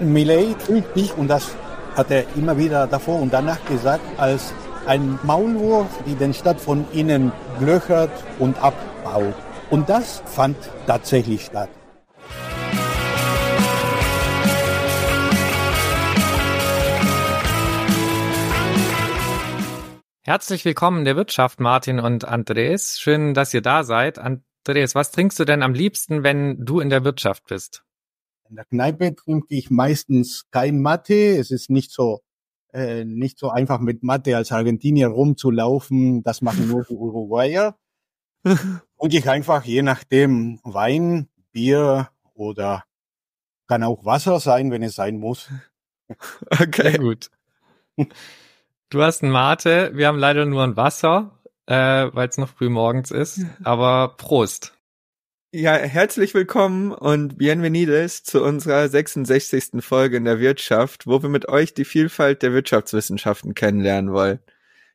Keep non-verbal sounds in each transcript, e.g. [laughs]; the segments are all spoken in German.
Millet ich, und das hat er immer wieder davor und danach gesagt, als ein Maulwurf, die den Stadt von innen löchert und abbaut. Und das fand tatsächlich statt. Herzlich willkommen in der Wirtschaft, Martin und Andres. Schön, dass ihr da seid. Andres, was trinkst du denn am liebsten, wenn du in der Wirtschaft bist? In der Kneipe trinke ich meistens kein Mate. Es ist nicht so äh, nicht so einfach mit Mate als Argentinier rumzulaufen. Das machen nur die Uruguayer. [laughs] Und ich einfach je nachdem Wein, Bier oder kann auch Wasser sein, wenn es sein muss. [laughs] Okay, Sehr gut. Du hast ein Mate, wir haben leider nur ein Wasser, äh, weil es noch früh morgens ist. Aber Prost. Ja, herzlich willkommen und bienvenidos zu unserer 66. Folge in der Wirtschaft, wo wir mit euch die Vielfalt der Wirtschaftswissenschaften kennenlernen wollen.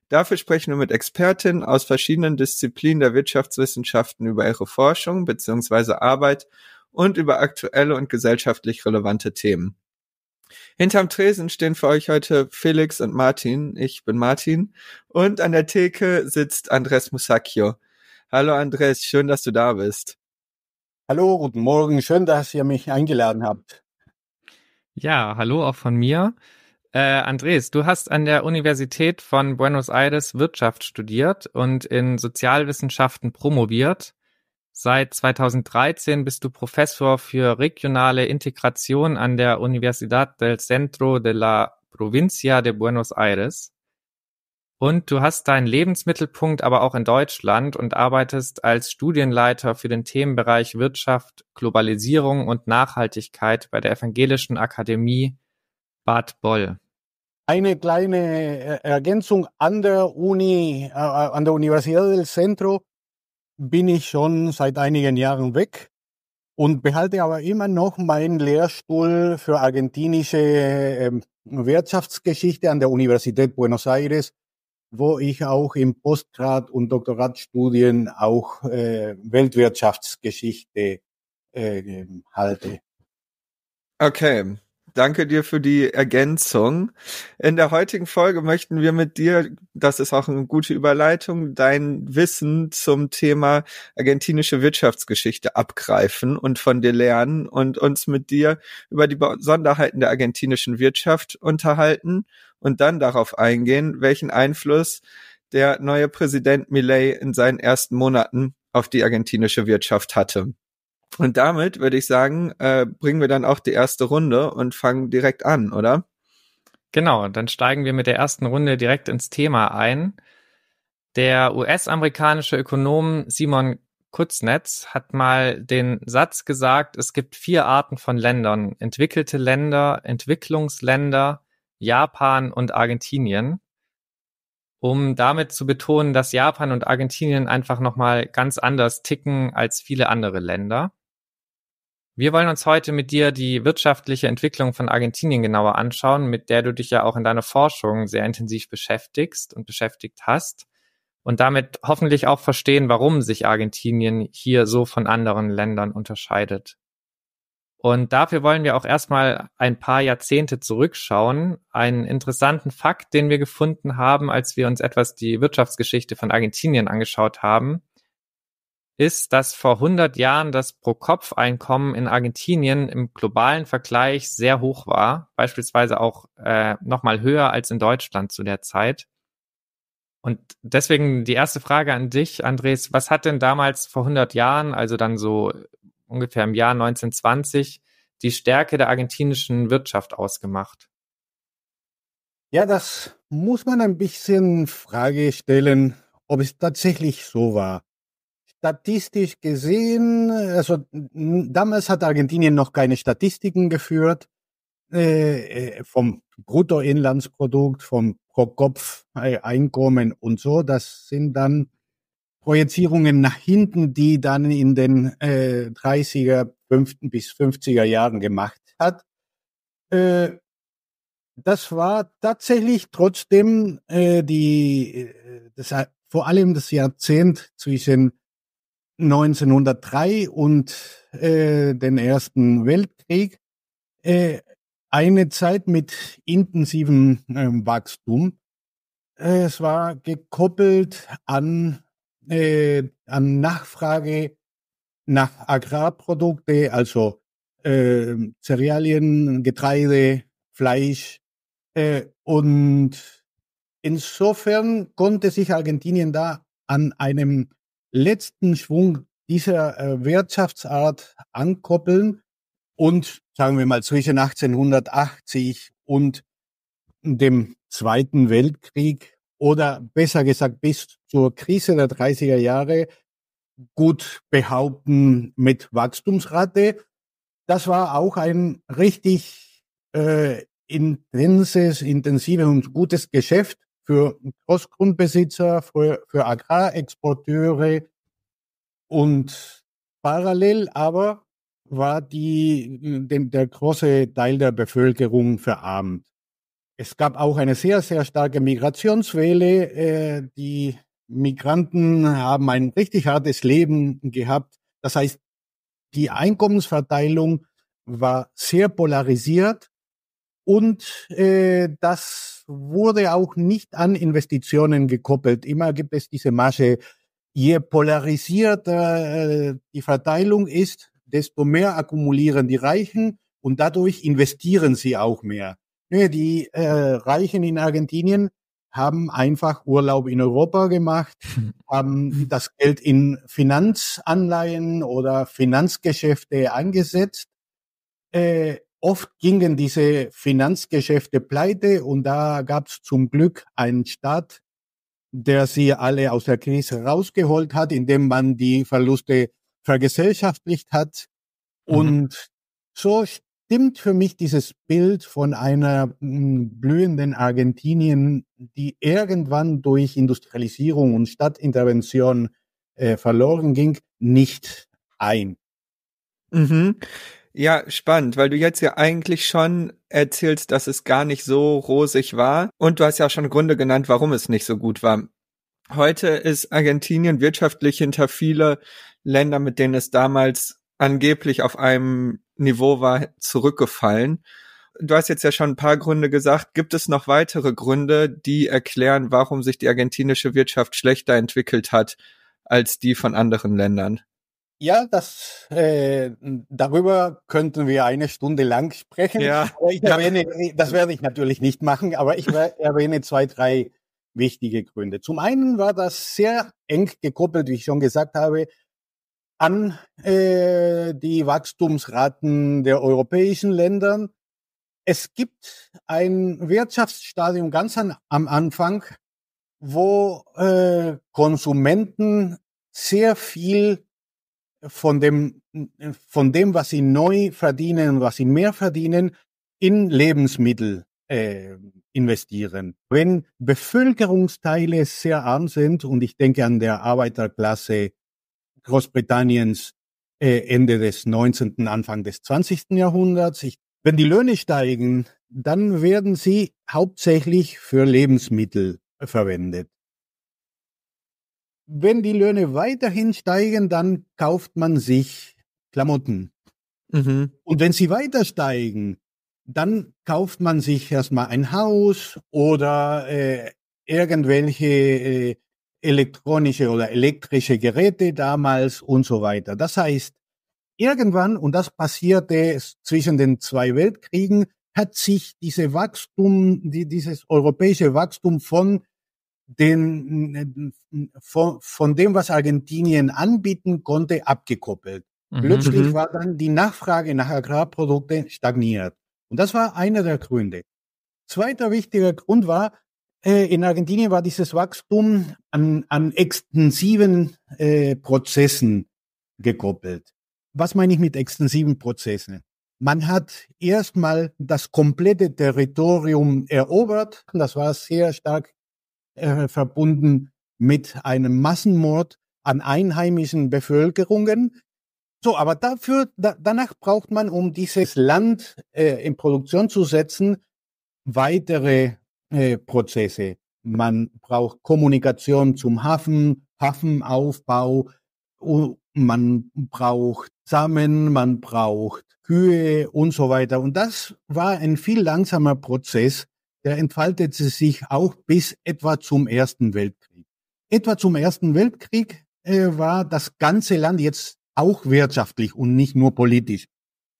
Dafür sprechen wir mit Expertinnen aus verschiedenen Disziplinen der Wirtschaftswissenschaften über ihre Forschung bzw. Arbeit und über aktuelle und gesellschaftlich relevante Themen. Hinterm Tresen stehen für euch heute Felix und Martin. Ich bin Martin und an der Theke sitzt Andres Musacchio. Hallo Andres, schön, dass du da bist. Hallo, guten Morgen. Schön, dass ihr mich eingeladen habt. Ja, hallo auch von mir. Äh, Andres, du hast an der Universität von Buenos Aires Wirtschaft studiert und in Sozialwissenschaften promoviert. Seit 2013 bist du Professor für regionale Integration an der Universidad del Centro de la Provincia de Buenos Aires. Und du hast deinen Lebensmittelpunkt aber auch in Deutschland und arbeitest als Studienleiter für den Themenbereich Wirtschaft, Globalisierung und Nachhaltigkeit bei der Evangelischen Akademie Bad Boll. Eine kleine Ergänzung an der Uni, äh, an der Universidad del Centro bin ich schon seit einigen Jahren weg und behalte aber immer noch meinen Lehrstuhl für argentinische äh, Wirtschaftsgeschichte an der Universität Buenos Aires wo ich auch im Postgrad- und Doktoratstudien auch äh, Weltwirtschaftsgeschichte äh, halte. Okay, danke dir für die Ergänzung. In der heutigen Folge möchten wir mit dir, das ist auch eine gute Überleitung, dein Wissen zum Thema argentinische Wirtschaftsgeschichte abgreifen und von dir lernen und uns mit dir über die Besonderheiten der argentinischen Wirtschaft unterhalten und dann darauf eingehen, welchen Einfluss der neue Präsident Millet in seinen ersten Monaten auf die argentinische Wirtschaft hatte. Und damit würde ich sagen, äh, bringen wir dann auch die erste Runde und fangen direkt an, oder? Genau, dann steigen wir mit der ersten Runde direkt ins Thema ein. Der US-amerikanische Ökonom Simon Kutznetz hat mal den Satz gesagt, es gibt vier Arten von Ländern. Entwickelte Länder, Entwicklungsländer, Japan und Argentinien, um damit zu betonen, dass Japan und Argentinien einfach nochmal ganz anders ticken als viele andere Länder. Wir wollen uns heute mit dir die wirtschaftliche Entwicklung von Argentinien genauer anschauen, mit der du dich ja auch in deiner Forschung sehr intensiv beschäftigst und beschäftigt hast und damit hoffentlich auch verstehen, warum sich Argentinien hier so von anderen Ländern unterscheidet. Und dafür wollen wir auch erstmal ein paar Jahrzehnte zurückschauen. Einen interessanten Fakt, den wir gefunden haben, als wir uns etwas die Wirtschaftsgeschichte von Argentinien angeschaut haben, ist, dass vor 100 Jahren das Pro-Kopf-Einkommen in Argentinien im globalen Vergleich sehr hoch war, beispielsweise auch äh, nochmal höher als in Deutschland zu der Zeit. Und deswegen die erste Frage an dich, Andres, was hat denn damals vor 100 Jahren, also dann so ungefähr im Jahr 1920 die Stärke der argentinischen Wirtschaft ausgemacht? Ja, das muss man ein bisschen Frage stellen, ob es tatsächlich so war. Statistisch gesehen, also damals hat Argentinien noch keine Statistiken geführt äh, äh vom Bruttoinlandsprodukt, vom Pro-Kopf-Einkommen und so. Das sind dann Projizierungen nach hinten, die dann in den äh, 30er, 5. bis 50er Jahren gemacht hat. Äh, das war tatsächlich trotzdem äh, die, äh, das, vor allem das Jahrzehnt zwischen 1903 und äh, den Ersten Weltkrieg äh, eine Zeit mit intensivem äh, Wachstum. Es war gekoppelt an, äh, an Nachfrage nach Agrarprodukte, also äh, Cerealien, Getreide, Fleisch. Äh, und insofern konnte sich Argentinien da an einem letzten Schwung dieser äh, Wirtschaftsart ankoppeln und sagen wir mal zwischen 1880 und dem Zweiten Weltkrieg oder besser gesagt bis zur Krise der 30er Jahre gut behaupten mit Wachstumsrate. Das war auch ein richtig äh, intenses, intensives und gutes Geschäft für Großgrundbesitzer, für, für Agrarexporteure und parallel aber war die, dem, der große Teil der Bevölkerung verarmt. Es gab auch eine sehr, sehr starke Migrationswelle. Äh, die Migranten haben ein richtig hartes Leben gehabt. Das heißt, die Einkommensverteilung war sehr polarisiert und äh, das wurde auch nicht an Investitionen gekoppelt. Immer gibt es diese Masche, je polarisierter äh, die Verteilung ist, desto mehr akkumulieren die Reichen und dadurch investieren sie auch mehr. Die äh, Reichen in Argentinien haben einfach Urlaub in Europa gemacht, [laughs] haben das Geld in Finanzanleihen oder Finanzgeschäfte angesetzt. Äh, oft gingen diese Finanzgeschäfte pleite und da gab es zum Glück einen Staat, der sie alle aus der Krise rausgeholt hat, indem man die Verluste vergesellschaftlicht hat. Mhm. Und so stimmt für mich dieses Bild von einer hm, blühenden Argentinien, die irgendwann durch Industrialisierung und Stadtintervention äh, verloren ging, nicht ein. Mhm. Ja, spannend, weil du jetzt ja eigentlich schon erzählst, dass es gar nicht so rosig war. Und du hast ja auch schon Gründe genannt, warum es nicht so gut war. Heute ist Argentinien wirtschaftlich hinter viele Länder, mit denen es damals angeblich auf einem Niveau war, zurückgefallen. Du hast jetzt ja schon ein paar Gründe gesagt. Gibt es noch weitere Gründe, die erklären, warum sich die argentinische Wirtschaft schlechter entwickelt hat als die von anderen Ländern? Ja, das äh, darüber könnten wir eine Stunde lang sprechen. Ja. Ich erwähne, ja. das werde ich natürlich nicht machen, aber ich erwähne zwei, drei wichtige Gründe. Zum einen war das sehr eng gekoppelt, wie ich schon gesagt habe, an äh, die Wachstumsraten der europäischen Ländern. Es gibt ein Wirtschaftsstadium ganz an, am Anfang, wo äh, Konsumenten sehr viel von dem, von dem, was sie neu verdienen, was sie mehr verdienen, in Lebensmittel äh, investieren. Wenn Bevölkerungsteile sehr arm sind, und ich denke an der Arbeiterklasse Großbritanniens äh, Ende des 19., Anfang des 20. Jahrhunderts. Ich, wenn die Löhne steigen, dann werden sie hauptsächlich für Lebensmittel verwendet. Wenn die Löhne weiterhin steigen, dann kauft man sich Klamotten. Mhm. Und wenn sie weiter steigen, dann kauft man sich erstmal ein Haus oder äh, irgendwelche äh, elektronische oder elektrische Geräte damals und so weiter. Das heißt, irgendwann, und das passierte zwischen den zwei Weltkriegen, hat sich diese Wachstum, die, dieses europäische Wachstum von den, von, von dem, was Argentinien anbieten konnte, abgekoppelt. Mhm. Plötzlich mhm. war dann die Nachfrage nach Agrarprodukten stagniert. Und das war einer der Gründe. Zweiter wichtiger Grund war, äh, in Argentinien war dieses Wachstum an, an extensiven äh, Prozessen gekoppelt. Was meine ich mit extensiven Prozessen? Man hat erstmal das komplette Territorium erobert. Das war sehr stark äh, verbunden mit einem Massenmord an einheimischen Bevölkerungen. So, aber dafür, da, danach braucht man, um dieses Land äh, in Produktion zu setzen, weitere äh, Prozesse. Man braucht Kommunikation zum Hafen, Hafenaufbau. man braucht Samen, man braucht Kühe und so weiter. Und das war ein viel langsamer Prozess, der entfaltete sich auch bis etwa zum Ersten Weltkrieg. Etwa zum Ersten Weltkrieg äh, war das ganze Land jetzt auch wirtschaftlich und nicht nur politisch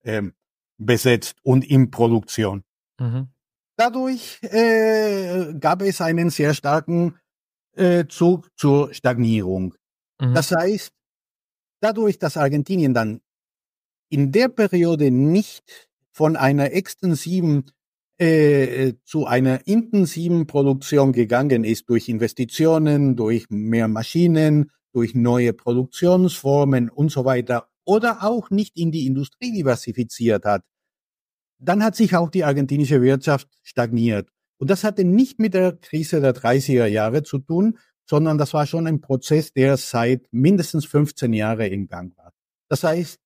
ähm, besetzt und in Produktion. Mhm. Dadurch äh, gab es einen sehr starken äh, Zug zur Stagnierung. Mhm. Das heißt, dadurch, dass Argentinien dann in der Periode nicht von einer extensiven äh, zu einer intensiven Produktion gegangen ist durch Investitionen, durch mehr Maschinen, durch neue Produktionsformen und so weiter oder auch nicht in die Industrie diversifiziert hat, dann hat sich auch die argentinische Wirtschaft stagniert. Und das hatte nicht mit der Krise der 30er Jahre zu tun, sondern das war schon ein Prozess, der seit mindestens 15 Jahren in Gang war. Das heißt,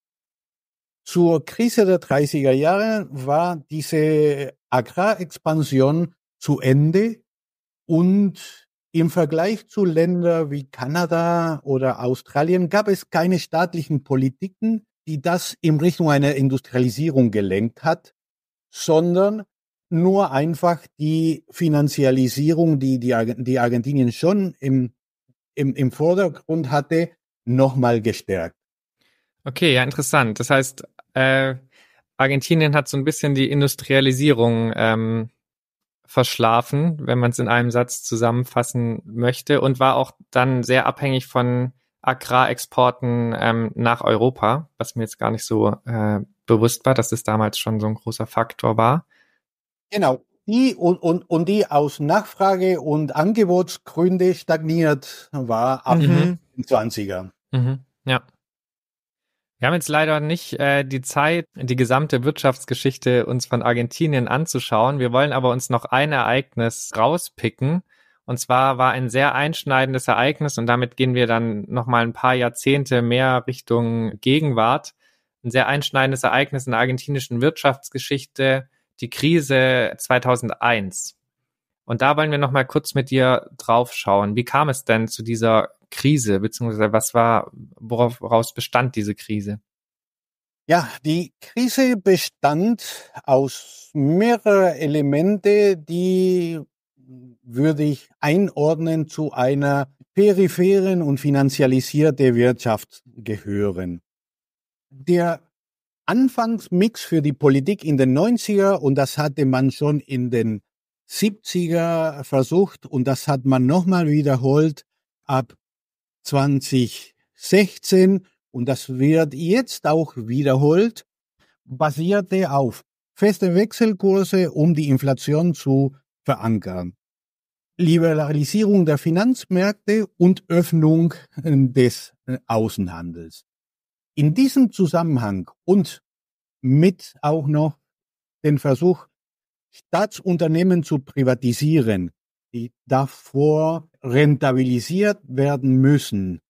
zur Krise der 30er Jahre war diese Agrarexpansion zu Ende und im Vergleich zu Ländern wie Kanada oder Australien gab es keine staatlichen Politiken, die das in Richtung einer Industrialisierung gelenkt hat, sondern nur einfach die Finanzialisierung, die die, die Argentinien schon im, im, im Vordergrund hatte, nochmal gestärkt. Okay, ja, interessant. Das heißt, äh, Argentinien hat so ein bisschen die Industrialisierung ähm, verschlafen, wenn man es in einem Satz zusammenfassen möchte, und war auch dann sehr abhängig von Agrarexporten ähm, nach Europa, was mir jetzt gar nicht so äh, bewusst war, dass es damals schon so ein großer Faktor war. Genau. Die und, und, und die aus Nachfrage und Angebotsgründe stagniert war ab mhm. den 20er. Mhm. Ja. Wir haben jetzt leider nicht äh, die Zeit, die gesamte Wirtschaftsgeschichte uns von Argentinien anzuschauen. Wir wollen aber uns noch ein Ereignis rauspicken. Und zwar war ein sehr einschneidendes Ereignis und damit gehen wir dann noch mal ein paar Jahrzehnte mehr Richtung Gegenwart. Ein sehr einschneidendes Ereignis in der argentinischen Wirtschaftsgeschichte, die Krise 2001. Und da wollen wir noch mal kurz mit dir draufschauen. Wie kam es denn zu dieser Krise, beziehungsweise was war, woraus bestand diese Krise? Ja, die Krise bestand aus mehreren Elemente, die würde ich einordnen zu einer peripheren und finanzialisierte Wirtschaft gehören. Der Anfangsmix für die Politik in den 90er und das hatte man schon in den 70er versucht und das hat man nochmal wiederholt ab 2016 und das wird jetzt auch wiederholt, basierte auf feste Wechselkurse, um die Inflation zu verankern. Liberalisierung der Finanzmärkte und Öffnung des Außenhandels. In diesem Zusammenhang und mit auch noch den Versuch, Staatsunternehmen zu privatisieren, die davor rentabilisiert werden müssen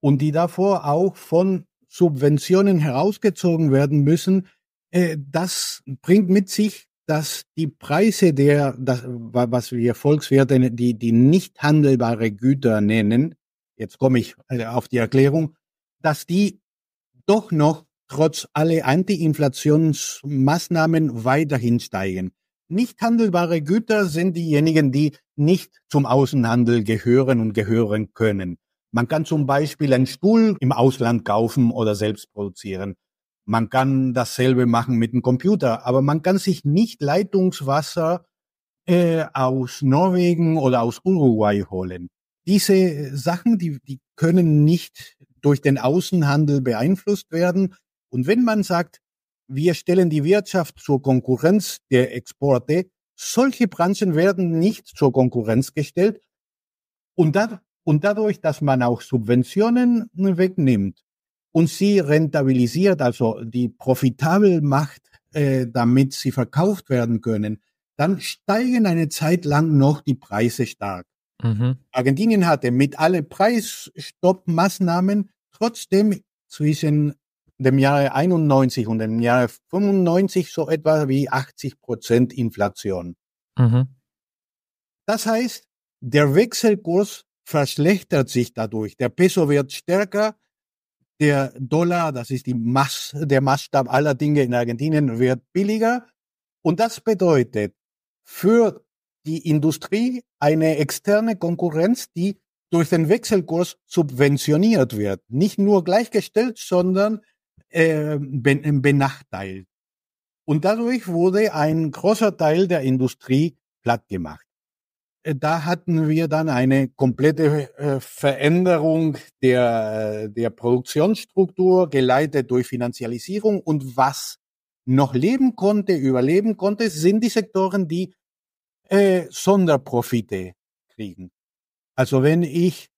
und die davor auch von Subventionen herausgezogen werden müssen, äh, das bringt mit sich, dass die Preise der, das, was wir Volkswirte, die, die nicht handelbare Güter nennen, jetzt komme ich äh, auf die Erklärung, dass die doch noch trotz alle Anti-Inflationsmaßnahmen weiterhin steigen. Nicht handelbare Güter sind diejenigen, die nicht zum Außenhandel gehören und gehören können. Man kann zum Beispiel einen Stuhl im Ausland kaufen oder selbst produzieren. Man kann dasselbe machen mit dem Computer, aber man kann sich nicht Leitungswasser äh, aus Norwegen oder aus Uruguay holen. Diese Sachen, die, die können nicht durch den Außenhandel beeinflusst werden. Und wenn man sagt, wir stellen die Wirtschaft zur Konkurrenz der Exporte. Solche Branchen werden nicht zur Konkurrenz gestellt. Und, da, und dadurch, dass man auch Subventionen wegnimmt und sie rentabilisiert, also die profitabel macht, äh, damit sie verkauft werden können, dann steigen eine Zeit lang noch die Preise stark. Mhm. Argentinien hatte mit allen Preisstoppmaßnahmen trotzdem zwischen dem Jahre 91 und dem Jahre 95 so etwa wie 80 Prozent Inflation. Mhm. Das heißt, der Wechselkurs verschlechtert sich dadurch. Der Peso wird stärker. der Dollar, das ist die Mass, der Maßstab aller Dinge in Argentinien, wird billiger. Und das bedeutet für die Industrie eine externe Konkurrenz, die durch den Wechselkurs subventioniert wird. Nicht nur gleichgestellt, sondern äh, benachteilt. Und dadurch wurde ein großer Teil der Industrie platt gemacht. Äh, da hatten wir dann eine komplette äh, Veränderung der, der Produktionsstruktur, geleitet durch Finanzialisierung. Und was noch leben konnte, überleben konnte, sind die Sektoren, die äh, Sonderprofite kriegen. Also wenn ich äh,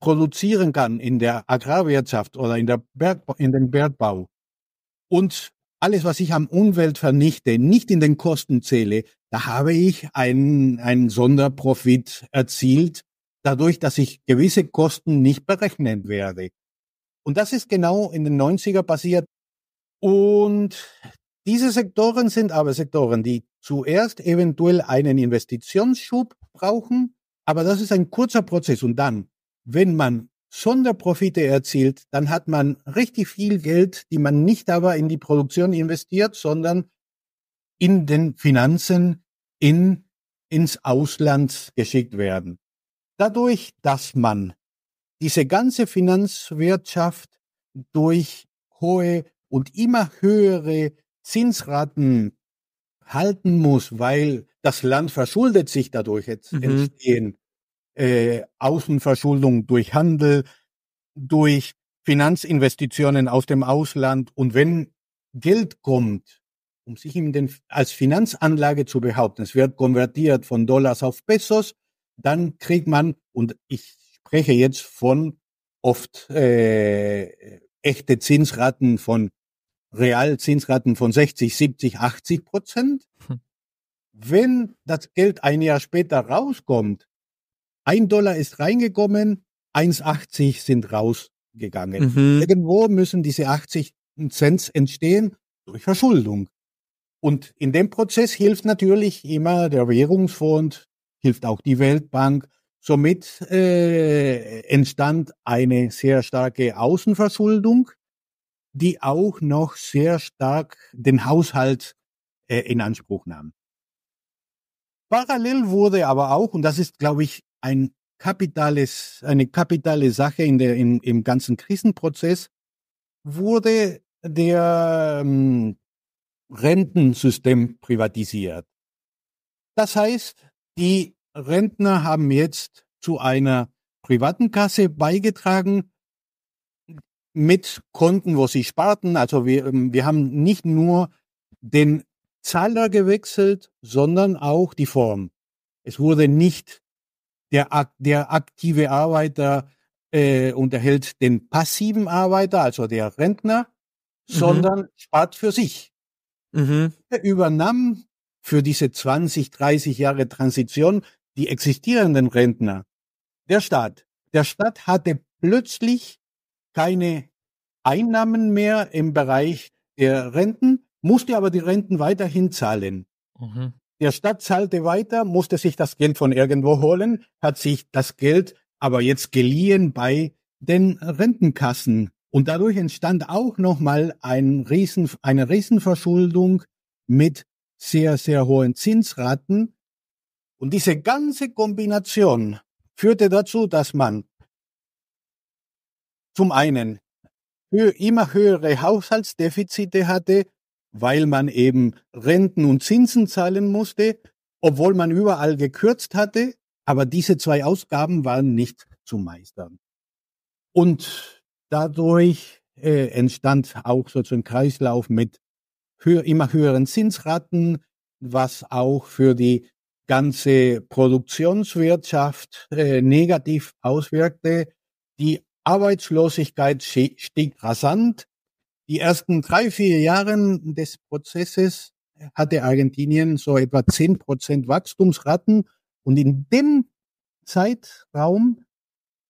produzieren kann in der Agrarwirtschaft oder in, der Berg, in den Bergbau und alles, was ich am Umwelt vernichte, nicht in den Kosten zähle, da habe ich einen, einen Sonderprofit erzielt, dadurch, dass ich gewisse Kosten nicht berechnen werde. Und das ist genau in den 90er passiert. Und diese Sektoren sind aber Sektoren, die zuerst eventuell einen Investitionsschub brauchen, aber das ist ein kurzer Prozess. Und dann, wenn man Sonderprofite erzielt, dann hat man richtig viel Geld, die man nicht aber in die Produktion investiert, sondern in den Finanzen in, ins Ausland geschickt werden. Dadurch, dass man diese ganze Finanzwirtschaft durch hohe und immer höhere Zinsraten halten muss, weil das Land verschuldet sich dadurch jetzt mhm. entstehen äh, Außenverschuldung durch Handel, durch Finanzinvestitionen aus dem Ausland. Und wenn Geld kommt, um sich in den, als Finanzanlage zu behaupten, es wird konvertiert von Dollars auf Pesos, dann kriegt man, und ich spreche jetzt von oft äh, echte Zinsraten von Realzinsraten von 60, 70, 80 Prozent. Hm. Wenn das Geld ein Jahr später rauskommt, ein Dollar ist reingekommen, 1,80 sind rausgegangen. Mhm. Irgendwo müssen diese 80 Cent entstehen durch Verschuldung. Und in dem Prozess hilft natürlich immer der Währungsfonds, hilft auch die Weltbank. Somit äh, entstand eine sehr starke Außenverschuldung, die auch noch sehr stark den Haushalt äh, in Anspruch nahm. Parallel wurde aber auch, und das ist, glaube ich, ein kapitales, eine kapitale Sache in der, in, im ganzen Krisenprozess, wurde der ähm, Rentensystem privatisiert. Das heißt, die Rentner haben jetzt zu einer privaten Kasse beigetragen mit Konten, wo sie sparten. Also wir, ähm, wir haben nicht nur den Zahler gewechselt, sondern auch die Form. Es wurde nicht der, der aktive Arbeiter äh, unterhält den passiven Arbeiter, also der Rentner, mhm. sondern spart für sich. Mhm. Er übernahm für diese 20, 30 Jahre Transition die existierenden Rentner. Der Staat. Der Staat hatte plötzlich keine Einnahmen mehr im Bereich der Renten, musste aber die Renten weiterhin zahlen. Mhm. Der Staat zahlte weiter, musste sich das Geld von irgendwo holen, hat sich das Geld aber jetzt geliehen bei den Rentenkassen. Und dadurch entstand auch nochmal ein Riesen, eine Riesenverschuldung mit sehr, sehr hohen Zinsraten. Und diese ganze Kombination führte dazu, dass man zum einen immer höhere Haushaltsdefizite hatte weil man eben Renten und Zinsen zahlen musste, obwohl man überall gekürzt hatte. Aber diese zwei Ausgaben waren nicht zu meistern. Und dadurch äh, entstand auch so ein Kreislauf mit höher, immer höheren Zinsraten, was auch für die ganze Produktionswirtschaft äh, negativ auswirkte. Die Arbeitslosigkeit stieg rasant die ersten drei, vier Jahre des Prozesses hatte Argentinien so etwa zehn Prozent Wachstumsraten und in dem Zeitraum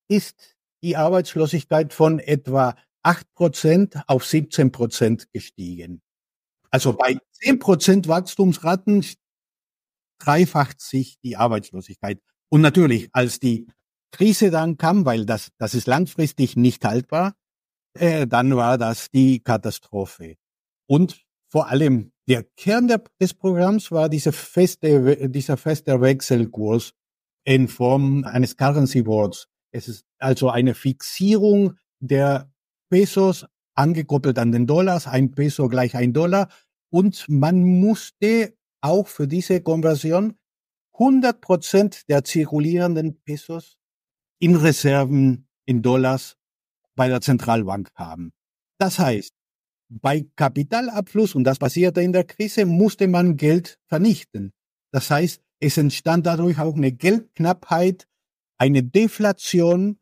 ist die Arbeitslosigkeit von etwa acht Prozent auf 17 Prozent gestiegen. Also bei zehn Prozent Wachstumsraten dreifacht sich die Arbeitslosigkeit. Und natürlich, als die Krise dann kam, weil das, das ist langfristig nicht haltbar, äh, dann war das die Katastrophe. Und vor allem der Kern der, des Programms war diese feste, dieser feste Wechselkurs in Form eines Currency Boards. Es ist also eine Fixierung der Pesos angekoppelt an den Dollars, ein Peso gleich ein Dollar. Und man musste auch für diese Konversion 100 Prozent der zirkulierenden Pesos in Reserven in Dollars bei der Zentralbank haben. Das heißt, bei Kapitalabfluss, und das passierte in der Krise, musste man Geld vernichten. Das heißt, es entstand dadurch auch eine Geldknappheit, eine Deflation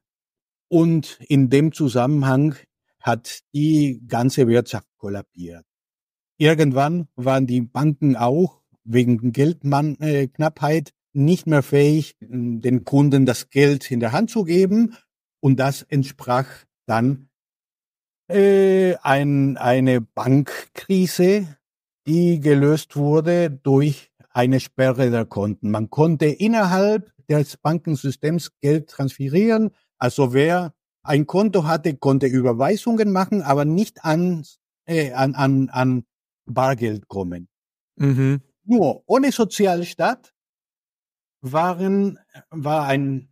und in dem Zusammenhang hat die ganze Wirtschaft kollabiert. Irgendwann waren die Banken auch wegen Geldknappheit äh, nicht mehr fähig, den Kunden das Geld in der Hand zu geben. Und das entsprach dann äh, ein, eine Bankkrise, die gelöst wurde durch eine Sperre der Konten. Man konnte innerhalb des Bankensystems Geld transferieren. Also wer ein Konto hatte, konnte Überweisungen machen, aber nicht an, äh, an, an, an Bargeld kommen. Mhm. Nur ohne Sozialstaat waren, war ein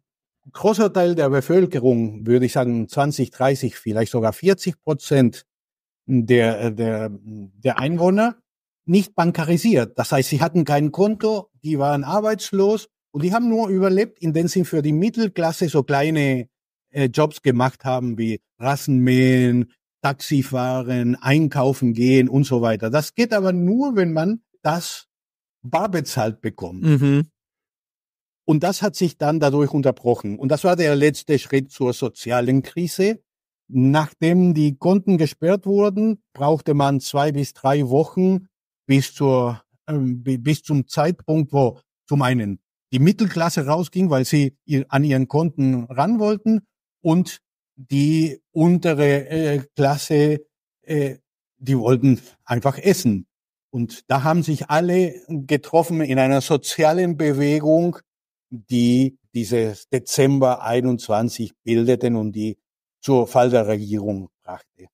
großer Teil der Bevölkerung, würde ich sagen 20, 30, vielleicht sogar 40 Prozent der, der, der Einwohner nicht bankarisiert. Das heißt, sie hatten kein Konto, die waren arbeitslos und die haben nur überlebt, indem sie für die Mittelklasse so kleine äh, Jobs gemacht haben wie Rassenmähen, Taxifahren, einkaufen gehen und so weiter. Das geht aber nur, wenn man das bar bezahlt bekommt. Mhm. Und das hat sich dann dadurch unterbrochen. Und das war der letzte Schritt zur sozialen Krise. Nachdem die Konten gesperrt wurden, brauchte man zwei bis drei Wochen bis zur ähm, bis zum Zeitpunkt, wo zum einen die Mittelklasse rausging, weil sie an ihren Konten ran wollten und die untere äh, Klasse, äh, die wollten einfach essen. Und da haben sich alle getroffen in einer sozialen Bewegung, die dieses Dezember 21 bildeten und die zur Fall der Regierung brachte.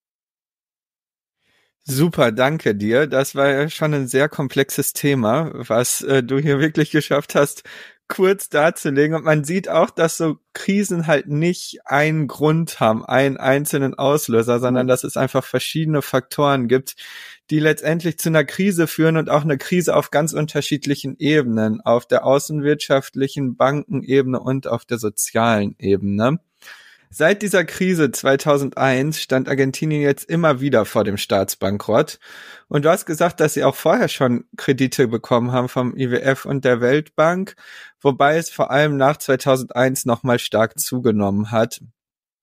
Super, danke dir. Das war ja schon ein sehr komplexes Thema, was äh, du hier wirklich geschafft hast, kurz darzulegen. Und man sieht auch, dass so Krisen halt nicht einen Grund haben, einen einzelnen Auslöser, sondern dass es einfach verschiedene Faktoren gibt, die letztendlich zu einer Krise führen und auch eine Krise auf ganz unterschiedlichen Ebenen, auf der außenwirtschaftlichen Bankenebene und auf der sozialen Ebene. Seit dieser Krise 2001 stand Argentinien jetzt immer wieder vor dem Staatsbankrott. Und du hast gesagt, dass sie auch vorher schon Kredite bekommen haben vom IWF und der Weltbank, wobei es vor allem nach 2001 nochmal stark zugenommen hat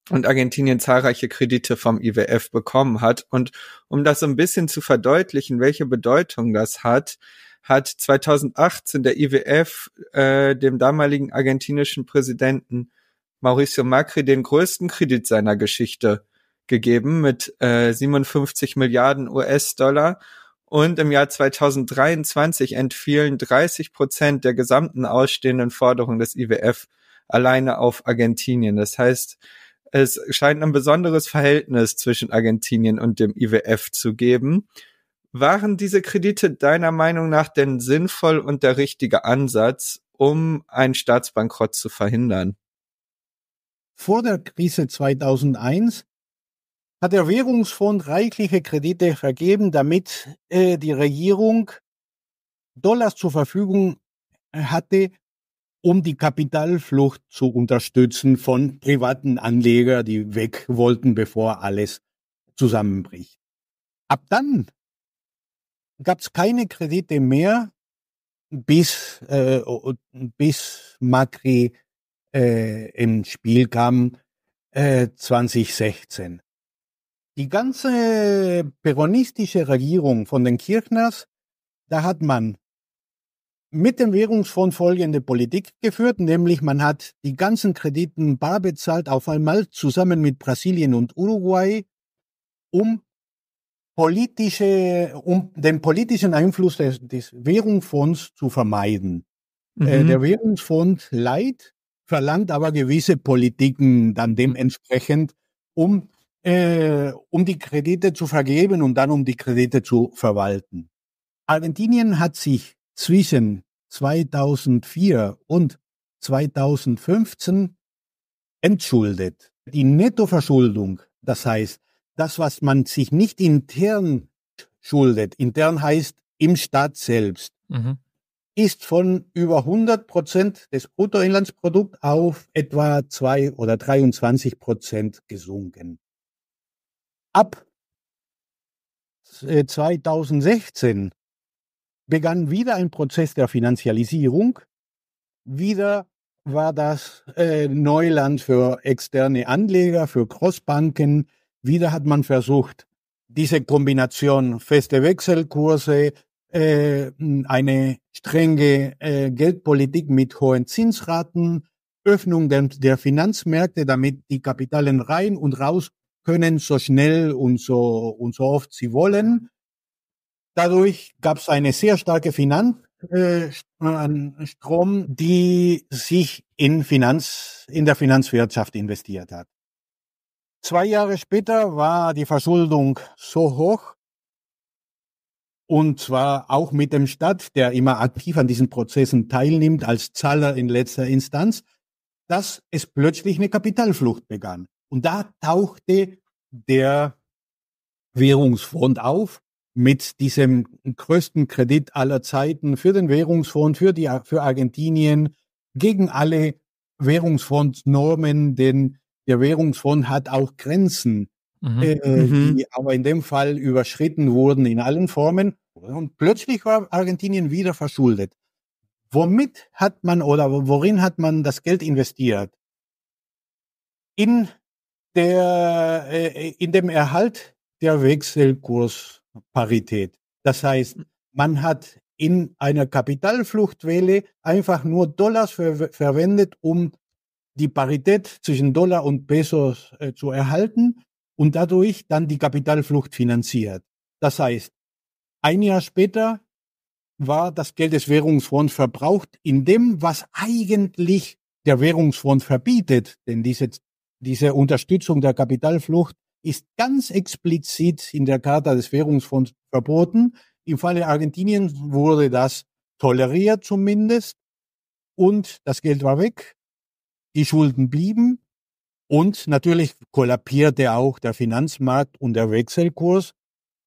und Argentinien zahlreiche Kredite vom IWF bekommen hat. Und um das so ein bisschen zu verdeutlichen, welche Bedeutung das hat, hat 2018 der IWF äh, dem damaligen argentinischen Präsidenten Mauricio Macri den größten Kredit seiner Geschichte gegeben mit äh, 57 Milliarden US-Dollar. Und im Jahr 2023 entfielen 30 Prozent der gesamten ausstehenden Forderungen des IWF alleine auf Argentinien. Das heißt, es scheint ein besonderes Verhältnis zwischen Argentinien und dem IWF zu geben. Waren diese Kredite deiner Meinung nach denn sinnvoll und der richtige Ansatz, um einen Staatsbankrott zu verhindern? Vor der Krise 2001 hat der Währungsfonds reichliche Kredite vergeben, damit äh, die Regierung Dollars zur Verfügung hatte, um die Kapitalflucht zu unterstützen von privaten Anlegern, die weg wollten, bevor alles zusammenbricht. Ab dann gab es keine Kredite mehr, bis, äh, bis Macri äh, ins Spiel kam äh, 2016. Die ganze peronistische Regierung von den Kirchners, da hat man mit dem Währungsfonds folgende Politik geführt, nämlich man hat die ganzen Krediten bar bezahlt auf einmal zusammen mit Brasilien und Uruguay, um politische, um den politischen Einfluss des, des Währungsfonds zu vermeiden. Äh, mhm. Äh, der Währungsfonds Leid verlangt aber gewisse Politiken dann dementsprechend, um äh, um die Kredite zu vergeben und dann um die Kredite zu verwalten. Argentinien hat sich zwischen 2004 und 2015 entschuldet. Die Nettoverschuldung, das heißt, das, was man sich nicht intern schuldet, intern heißt im Staat selbst, mhm. Ist von über 100 Prozent des Bruttoinlandsprodukts auf etwa zwei oder 23 Prozent gesunken. Ab 2016 äh, begann wieder ein Prozess der Finanzialisierung. Wieder war das äh, Neuland für externe Anleger, für Crossbanken. Wieder hat man versucht, diese Kombination feste Wechselkurse, äh, eine strenge äh, Geldpolitik mit hohen Zinsraten, Öffnung der, der Finanzmärkte, damit die Kapitalen rein und raus können, so schnell und so, und so oft sie wollen. Dadurch gab es eine sehr starke Finanzstrom, äh, die sich in Finanz, in der Finanzwirtschaft investiert hat. Zwei Jahre später war die Verschuldung so hoch, und zwar auch mit dem Staat, der immer aktiv an diesen Prozessen teilnimmt, als Zahler in letzter Instanz, dass es plötzlich eine Kapitalflucht begann. Und da tauchte der Währungsfonds auf mit diesem größten Kredit aller Zeiten für den Währungsfonds, für, die, für Argentinien, gegen alle Währungsfondsnormen, denn der Währungsfonds hat auch Grenzen, mhm. Äh, mhm. die aber in dem Fall überschritten wurden in allen Formen. Und plötzlich war Argentinien wieder verschuldet. Womit hat man oder worin hat man das Geld investiert? In der, äh, in dem Erhalt der Wechselkursparität. Das heißt, man hat in einer Kapitalfluchtwelle einfach nur Dollars ver verwendet, um die Parität zwischen Dollar und Pesos äh, zu erhalten und dadurch dann die Kapitalflucht finanziert. Das heißt, ein Jahr später war das Geld des Währungsfonds verbraucht in dem, was eigentlich der Währungsfonds verbietet, denn diese, diese Unterstützung der Kapitalflucht ist ganz explizit in der Charta des Währungsfonds verboten. Im Falle Argentinien wurde das toleriert zumindest und das Geld war weg die Schulden blieben und natürlich kollabierte auch der Finanzmarkt und der Wechselkurs.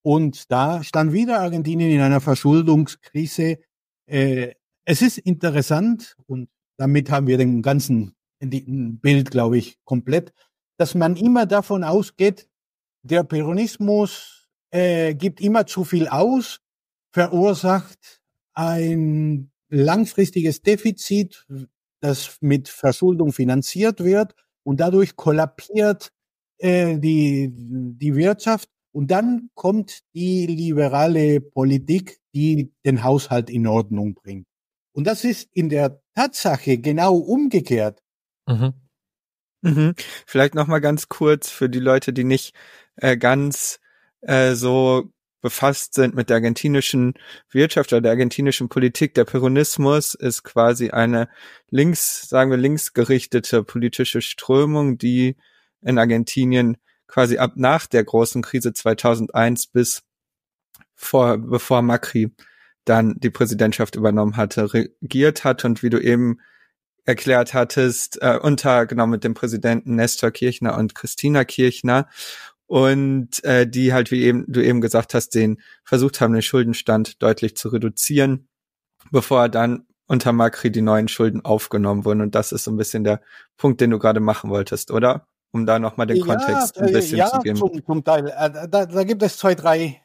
Und da stand wieder Argentinien in einer Verschuldungskrise. Äh, es ist interessant und damit haben wir den ganzen Bild, glaube ich, komplett, dass man immer davon ausgeht, der Peronismus äh, gibt immer zu viel aus, verursacht ein langfristiges Defizit, das mit Verschuldung finanziert wird und dadurch kollabiert äh, die, die Wirtschaft und dann kommt die liberale Politik, die den Haushalt in Ordnung bringt. Und das ist in der Tatsache genau umgekehrt. Mhm. Mhm. Vielleicht noch mal ganz kurz für die Leute, die nicht äh, ganz äh, so befasst sind mit der argentinischen Wirtschaft oder der argentinischen Politik. Der Peronismus ist quasi eine links, sagen wir linksgerichtete politische Strömung, die in Argentinien quasi ab nach der großen Krise 2001 bis vor, bevor Macri dann die Präsidentschaft übernommen hatte, regiert hat und wie du eben erklärt hattest, äh, unter genau mit dem Präsidenten Nestor Kirchner und Christina Kirchner und äh, die halt, wie eben du eben gesagt hast, den versucht haben, den Schuldenstand deutlich zu reduzieren, bevor dann unter Macri die neuen Schulden aufgenommen wurden. Und das ist so ein bisschen der Punkt, den du gerade machen wolltest, oder? Um da nochmal den ja, Kontext ein bisschen ja, zu geben. Zum, zum Teil. Äh, da, da gibt es zwei, drei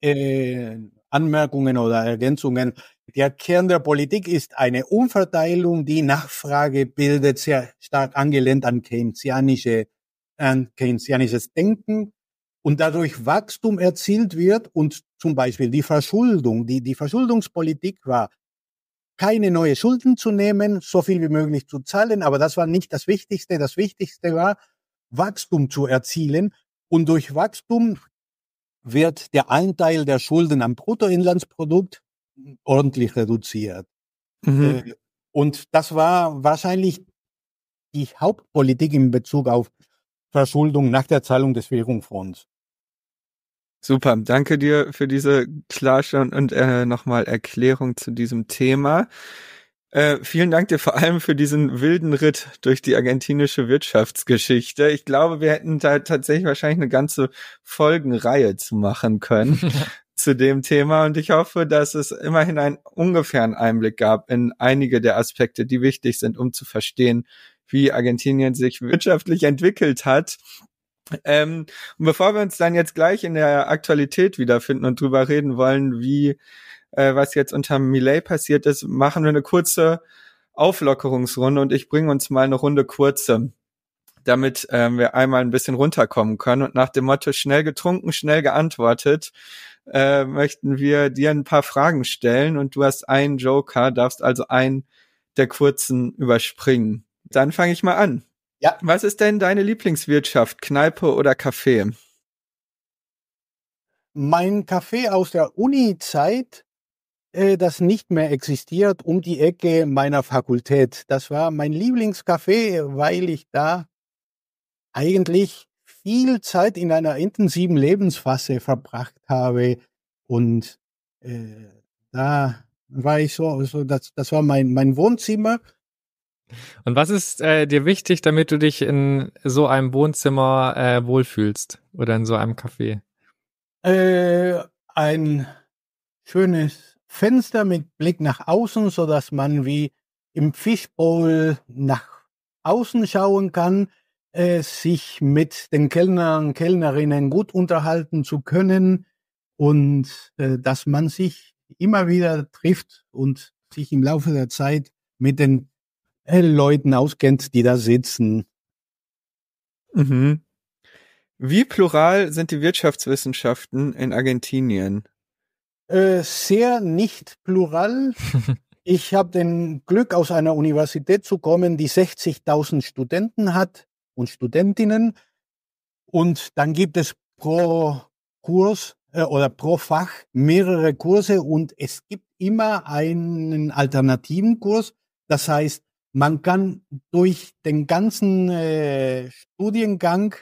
äh, Anmerkungen oder Ergänzungen. Der Kern der Politik ist eine Umverteilung, die Nachfrage bildet, sehr stark angelehnt an keynesianische ein keynesianisches Denken und dadurch Wachstum erzielt wird und zum Beispiel die Verschuldung, die, die Verschuldungspolitik war, keine neue Schulden zu nehmen, so viel wie möglich zu zahlen, aber das war nicht das Wichtigste. Das Wichtigste war, Wachstum zu erzielen und durch Wachstum wird der Anteil der Schulden am Bruttoinlandsprodukt ordentlich reduziert. Mhm. Äh, und das war wahrscheinlich die Hauptpolitik in Bezug auf Verschuldung nach der Zahlung des Währungsfonds. Super, danke dir für diese Klarstellung und äh, nochmal Erklärung zu diesem Thema. Äh, vielen Dank dir vor allem für diesen wilden Ritt durch die argentinische Wirtschaftsgeschichte. Ich glaube, wir hätten da tatsächlich wahrscheinlich eine ganze Folgenreihe zu machen können [laughs] zu dem Thema und ich hoffe, dass es immerhin einen ungefähren Einblick gab in einige der Aspekte, die wichtig sind, um zu verstehen, wie Argentinien sich wirtschaftlich entwickelt hat ähm, und bevor wir uns dann jetzt gleich in der Aktualität wiederfinden und drüber reden wollen, wie äh, was jetzt unter Millet passiert ist, machen wir eine kurze Auflockerungsrunde und ich bringe uns mal eine Runde kurze, damit ähm, wir einmal ein bisschen runterkommen können. Und nach dem Motto schnell getrunken, schnell geantwortet, äh, möchten wir dir ein paar Fragen stellen und du hast einen Joker, darfst also einen der kurzen überspringen. Dann fange ich mal an. Ja. Was ist denn deine Lieblingswirtschaft? Kneipe oder Café? Mein Café aus der Uni-Zeit, äh, das nicht mehr existiert, um die Ecke meiner Fakultät. Das war mein Lieblingscafé, weil ich da eigentlich viel Zeit in einer intensiven Lebensphase verbracht habe und äh, da war ich so, so das, das war mein, mein Wohnzimmer und was ist äh, dir wichtig, damit du dich in so einem Wohnzimmer äh, wohlfühlst oder in so einem Café? Äh, ein schönes Fenster mit Blick nach außen, so dass man wie im Fishbowl nach außen schauen kann, äh, sich mit den Kellnern, Kellnerinnen gut unterhalten zu können und äh, dass man sich immer wieder trifft und sich im Laufe der Zeit mit den Leuten auskennt, die da sitzen. Mhm. Wie plural sind die Wirtschaftswissenschaften in Argentinien? Äh, sehr nicht plural. [laughs] ich habe den Glück, aus einer Universität zu kommen, die 60.000 Studenten hat und Studentinnen. Und dann gibt es pro Kurs äh, oder pro Fach mehrere Kurse und es gibt immer einen alternativen Kurs. Das heißt, man kann durch den ganzen äh, Studiengang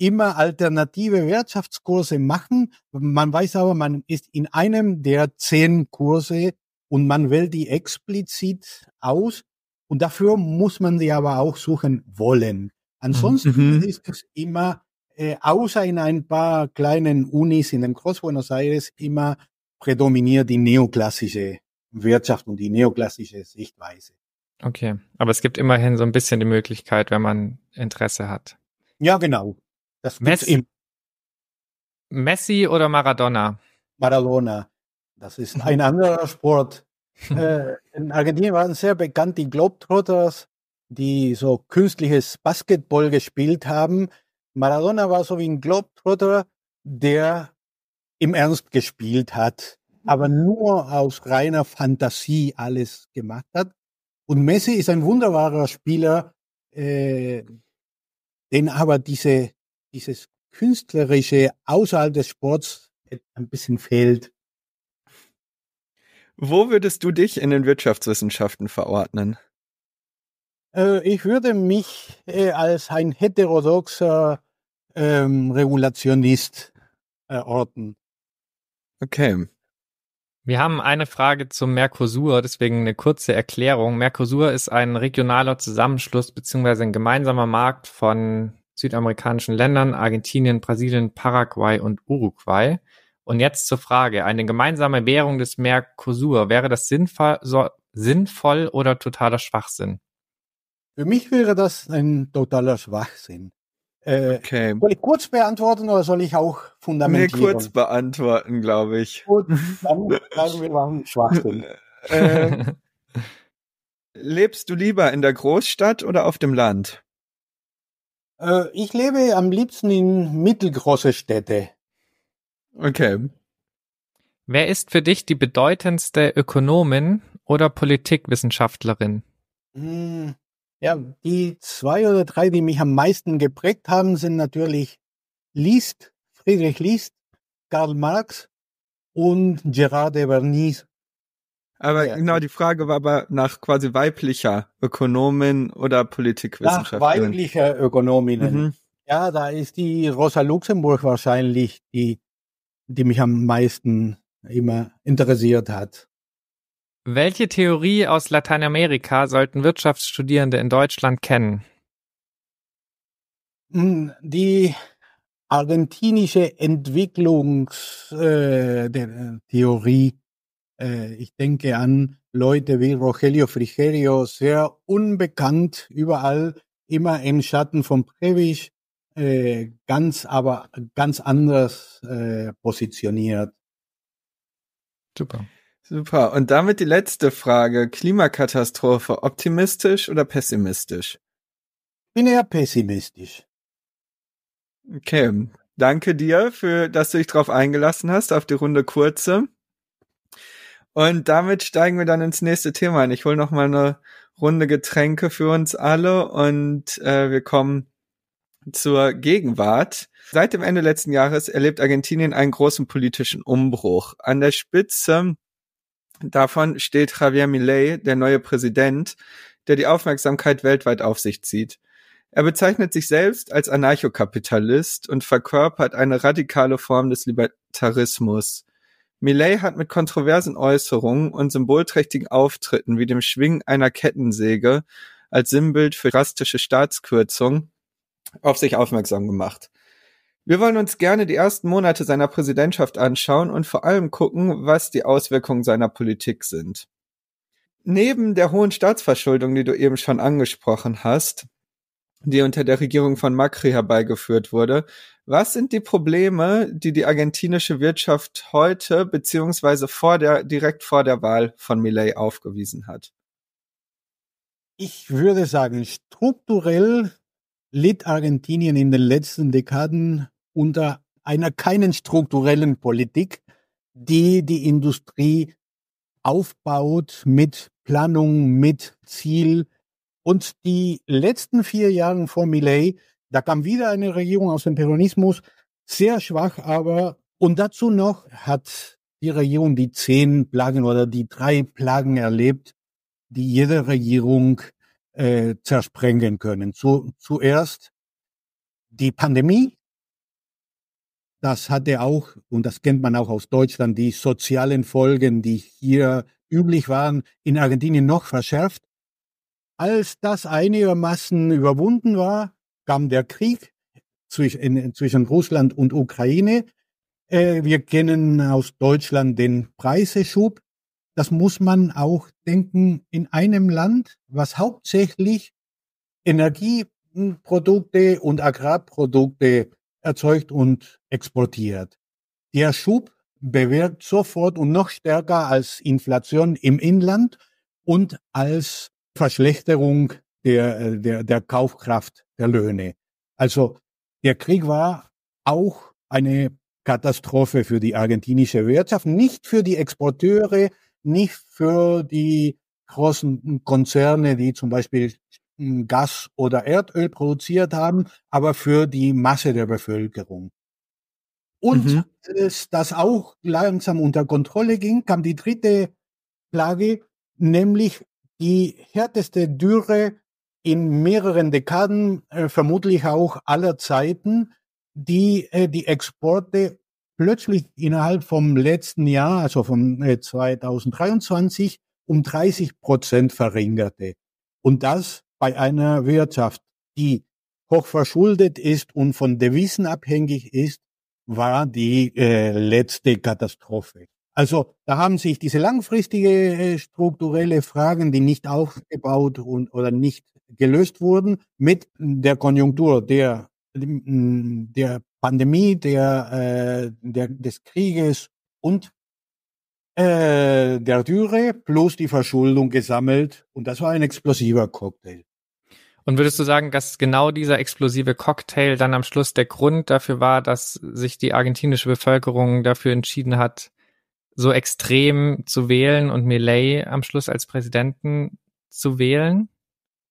immer alternative Wirtschaftskurse machen. Man weiß aber, man ist in einem der zehn Kurse und man wählt die explizit aus. Und dafür muss man sie aber auch suchen wollen. Ansonsten mhm. ist es immer, äh, außer in ein paar kleinen Unis in dem Groß Buenos Aires, immer prädominiert die neoklassische Wirtschaft und die neoklassische Sichtweise. Okay, aber es gibt immerhin so ein bisschen die Möglichkeit, wenn man Interesse hat. Ja, genau. Das Messi, Messi oder Maradona? Maradona. Das ist ein [laughs] anderer Sport. äh, in Argentinien waren sehr bekannt die Globetrotters, die so künstliches Basketball gespielt haben. Maradona war so wie ein Globetrotter, der im Ernst gespielt hat, aber nur aus reiner Fantasie alles gemacht hat. Und Messi ist ein wunderbarer Spieler, äh, den aber diese, dieses künstlerische außerhalb des Sports ein bisschen fehlt. Wo würdest du dich in den Wirtschaftswissenschaften verordnen? Äh, ich würde mich äh, als ein heterodoxer ähm, Regulationist äh, orten. Okay. Wir haben eine Frage zum Mercosur, deswegen eine kurze Erklärung. Mercosur ist ein regionaler Zusammenschluss beziehungsweise ein gemeinsamer Markt von südamerikanischen Ländern, Argentinien, Brasilien, Paraguay und Uruguay. Und jetzt zur Frage, eine gemeinsame Währung des Mercosur, wäre das sinnvoll, so, sinnvoll oder totaler Schwachsinn? Für mich wäre das ein totaler Schwachsinn. Äh, okay. Soll ich kurz beantworten oder soll ich auch fundamentieren? Nee, kurz beantworten, glaube ich. Gut, dann sagen wir mal Schwachsinn. Äh, [laughs] lebst du lieber in der Großstadt oder auf dem Land? Äh, ich lebe am liebsten in mittelgroße Städte. Okay. Wer ist für dich die bedeutendste Ökonomin oder Politikwissenschaftlerin? Hm, ja, die zwei oder drei, die mich am meisten geprägt haben, sind natürlich Liszt, Friedrich Liszt, Karl Marx und Gerard de Bernice. Aber ja. genau, die Frage war aber nach quasi weiblicher Ökonomin oder Politikwissenschaftlerin. Nach weiblicher Ökonomin. Mhm. Ja, da ist die Rosa Luxemburg wahrscheinlich die, die mich am meisten immer interessiert hat. Welche Theorie aus Lateinamerika sollten Wirtschaftsstudierende in Deutschland kennen? Hm, die argentinische Entwicklungstheorie. Äh, ich denke an Leute wie Rogelio Frigerio, sehr unbekannt überall, immer im Schatten von Previsch, äh, ganz aber ganz anders äh, positioniert. Super. Super. Und damit die letzte Frage. Klimakatastrophe, optimistisch oder pessimistisch? Bin eher pessimistisch. Okay. Danke dir für, dass du dich darauf eingelassen hast, auf die Runde kurze. Und damit steigen wir dann ins nächste Thema ein. Ich hole noch mal eine Runde Getränke für uns alle und äh, wir kommen zur Gegenwart. Seit dem Ende letzten Jahres erlebt Argentinien einen großen politischen Umbruch. An der Spitze davon steht Javier Milei, der neue Präsident, der die Aufmerksamkeit weltweit auf sich zieht. Er bezeichnet sich selbst als Anarchokapitalist und verkörpert eine radikale Form des Libertarismus. Millet hat mit kontroversen Äußerungen und symbolträchtigen Auftritten wie dem Schwingen einer Kettensäge als Sinnbild für drastische Staatskürzung auf sich aufmerksam gemacht. Wir wollen uns gerne die ersten Monate seiner Präsidentschaft anschauen und vor allem gucken, was die Auswirkungen seiner Politik sind. Neben der hohen Staatsverschuldung, die du eben schon angesprochen hast, die unter der Regierung von Macri herbeigeführt wurde. Was sind die Probleme, die die argentinische Wirtschaft heute beziehungsweise vor der, direkt vor der Wahl von Millet aufgewiesen hat? Ich würde sagen, strukturell litt Argentinien in den letzten Dekaden unter einer keinen strukturellen Politik, die die Industrie aufbaut mit Planung, mit Ziel, und die letzten vier Jahre vor Millet, da kam wieder eine Regierung aus dem Peronismus, sehr schwach, aber und dazu noch hat die Regierung die zehn Plagen oder die drei Plagen erlebt, die jede Regierung äh, zersprengen können. Zu, zuerst die Pandemie. Das hatte auch, und das kennt man auch aus Deutschland, die sozialen Folgen, die hier üblich waren, in Argentinien noch verschärft. Als das einigermaßen überwunden war, kam der Krieg zwischen, zwischen Russland und Ukraine. Äh, wir kennen aus Deutschland den Preiseschub. Das muss man auch denken in einem Land, was hauptsächlich Energieprodukte und Agrarprodukte erzeugt und exportiert. Der Schub bewirkt sofort und noch stärker als Inflation im Inland und als Verschlechterung der, äh, der, der Kaufkraft der Löhne. Also der Krieg war auch eine Katastrophe für die argentinische Wirtschaft, nicht für die Exporteure, nicht für die großen Konzerne, die zum Beispiel Gas oder Erdöl produziert haben, aber für die Masse der Bevölkerung. Und mhm. als das auch langsam unter Kontrolle ging, kam die dritte Plage, nämlich die härteste Dürre in mehreren Dekaden, äh, vermutlich auch aller Zeiten, die äh, die Exporte plötzlich innerhalb vom letzten Jahr, also von äh, 2023, um 30 Prozent verringerte. Und das bei einer Wirtschaft, die hoch verschuldet ist und von Devisen abhängig ist, war die äh, letzte Katastrophe. Also da haben sich diese langfristige äh, strukturelle Fragen, die nicht aufgebaut und oder nicht gelöst wurden, mit der Konjunktur der der Pandemie, der, äh, der des Krieges und äh, der Dürre plus die Verschuldung gesammelt und das war ein explosiver Cocktail. Und würdest du sagen, dass genau dieser explosive Cocktail dann am Schluss der Grund dafür war, dass sich die argentinische Bevölkerung dafür entschieden hat, so extrem zu wählen und Millet am Schluss als Präsidenten zu wählen?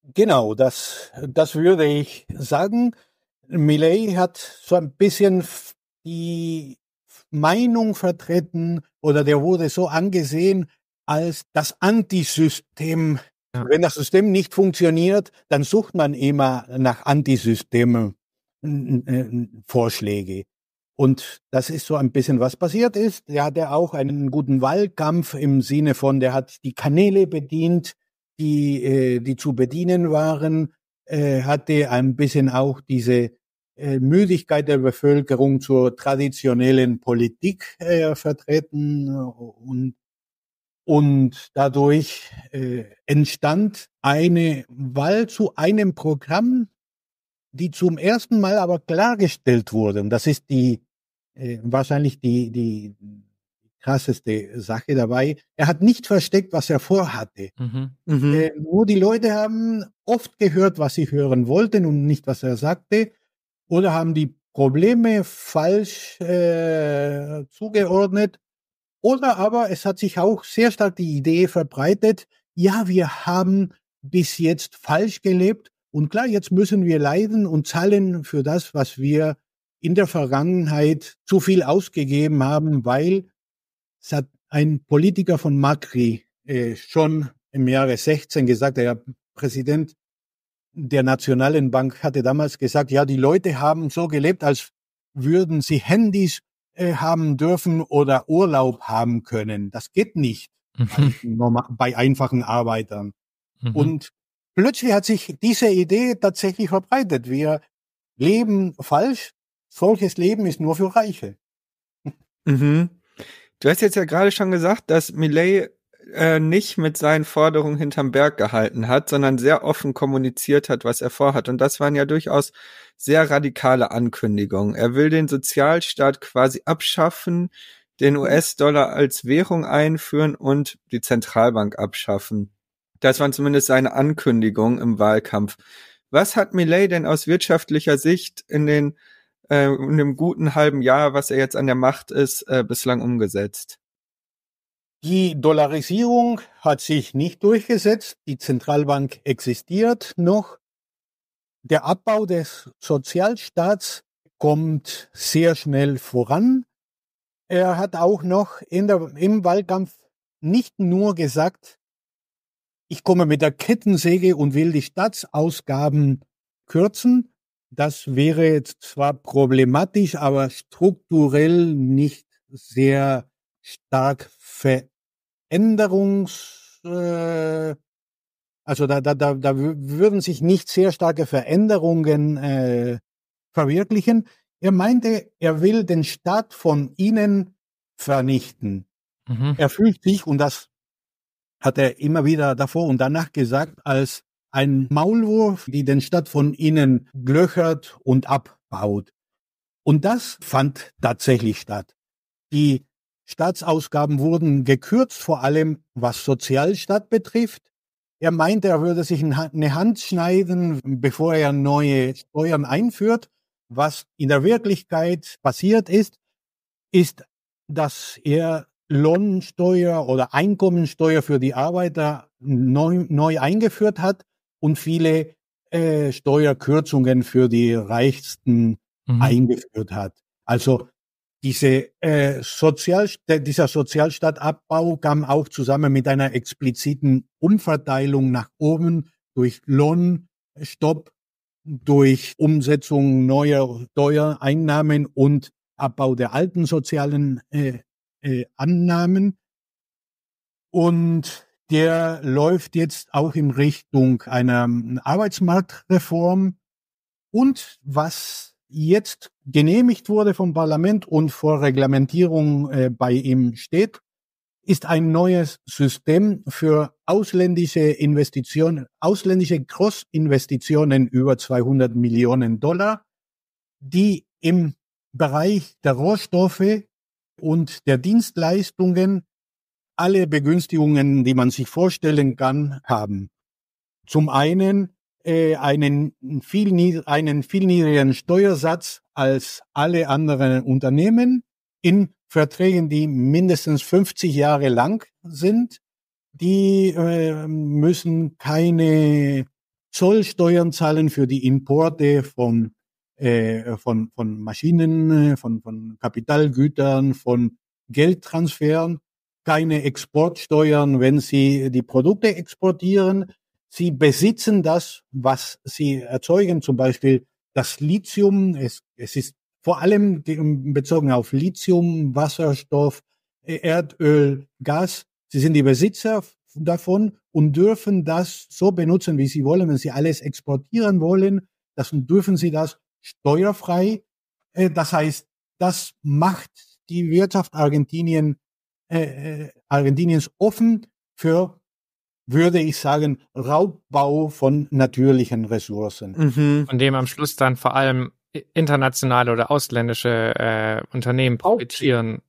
Genau, das, das würde ich sagen. Millet hat so ein bisschen die Meinung vertreten oder der wurde so angesehen als das Antisystem. Ja. Wenn das System nicht funktioniert, dann sucht man immer nach Antisystemen. äh, Vorschläge. Und das ist so ein bisschen, was passiert ist. Er hatte auch einen guten Wahlkampf im Sinne von, der hat die Kanäle bedient, die, äh, die zu bedienen waren, äh, hatte ein bisschen auch diese äh, Müdigkeit der Bevölkerung zur traditionellen Politik äh, vertreten und und dadurch äh, entstand eine Wahl zu einem Programm, die zum ersten Mal aber klargestellt wurde. Und das ist die äh, wahrscheinlich die, die krasseste Sache dabei. Er hat nicht versteckt, was er vorhatte. Mhm. Mhm. Äh, nur die Leute haben oft gehört, was sie hören wollten und nicht, was er sagte. Oder haben die Probleme falsch äh, zugeordnet oder aber es hat sich auch sehr stark die Idee verbreitet, ja, wir haben bis jetzt falsch gelebt und klar, jetzt müssen wir leiden und zahlen für das, was wir in der Vergangenheit zu viel ausgegeben haben, weil es hat ein Politiker von Macri äh, schon im Jahre 16 gesagt, der Präsident der Nationalen Bank hatte damals gesagt, ja, die Leute haben so gelebt, als würden sie Handys äh, haben dürfen oder Urlaub haben können. Das geht nicht mhm. bei, bei, einfachen Arbeitern. Mhm. Und plötzlich hat sich diese Idee tatsächlich verbreitet. Wir leben falsch. Solches Leben ist nur für Reiche. Mhm. Du hast jetzt ja gerade schon gesagt, dass Millet äh, nicht mit seinen Forderungen hinterm Berg gehalten hat, sondern sehr offen kommuniziert hat, was er vorhat. Und das waren ja durchaus sehr radikale Ankündigungen. Er will den Sozialstaat quasi abschaffen, den US-Dollar als Währung einführen und die Zentralbank abschaffen. Das waren zumindest seine Ankündigungen im Wahlkampf. Was hat Millet denn aus wirtschaftlicher Sicht in den äh, in dem guten halben Jahr, was er jetzt an der Macht ist, äh, bislang umgesetzt? Die Dollarisierung hat sich nicht durchgesetzt. Die Zentralbank existiert noch. Der Abbau des Sozialstaats kommt sehr schnell voran. Er hat auch noch der, im Wahlkampf nicht nur gesagt, ich komme mit der Kettensäge und will die Staatsausgaben kürzen. Das wäre zwar problematisch, aber strukturell nicht sehr stark Veränderungs, äh, also da, da, da, da würden sich nicht sehr starke Veränderungen äh, verwirklichen. Er meinte, er will den Staat von ihnen vernichten. Mhm. Er fühlt sich, und das hat er immer wieder davor und danach gesagt, als ein Maulwurf, die den Staat von ihnen glöchert und abbaut. Und das fand tatsächlich statt. Die Staatsausgaben wurden gekürzt, vor allem was Sozialstaat betrifft. Er meinte, er würde sich eine Hand schneiden, bevor er neue Steuern einführt. Was in der Wirklichkeit passiert ist, ist, dass er Lohnsteuer oder Einkommensteuer für die Arbeiter neu, neu eingeführt hat und viele äh, Steuerkürzungen für die Reichsten mhm. eingeführt hat. Also diese, äh, Sozial, dieser Sozialstaatabbau kam auch zusammen mit einer expliziten Umverteilung nach oben durch Lohnstopp, durch Umsetzung neuer Steuereinnahmen und Abbau der alten sozialen äh, äh, Annahmen. Und der läuft jetzt auch in Richtung einer Arbeitsmarktreform. Und was jetzt genehmigt wurde vom Parlament und vor Reglementierung äh, bei ihm steht, ist ein neues System für ausländische Investitionen, ausländische Großinvestitionen über 200 Millionen Dollar, die im Bereich der Rohstoffe und der Dienstleistungen alle Begünstigungen, die man sich vorstellen kann, haben. Zum einen äh, einen viel, einen viel niedrigeren Steuersatz als alle anderen Unternehmen in Verträgen, die mindestens 50 Jahre lang sind. Die äh, müssen keine Zollsteuern zahlen für die Importe von, äh, von, von Maschinen, von, von Kapitalgütern, von Geldtransferen, keine Exportsteuern, wenn sie die Produkte exportieren. Sie besitzen das, was sie erzeugen, zum Beispiel das Lithium, es, es ist vor allem bezogen auf Lithium, Wasserstoff, äh, Erdöl, Gas. Sie sind die Besitzer davon und dürfen das so benutzen, wie sie wollen. Wenn sie alles exportieren wollen, das dürfen sie das steuerfrei. Äh, das heißt, das macht die Wirtschaft Argentinien, äh, äh, Argentiniens offen für, würde ich sagen, Raubbau von natürlichen Ressourcen. Mhm. Von dem am Schluss dann vor allem internationale oder ausländische äh, Unternehmen profitieren.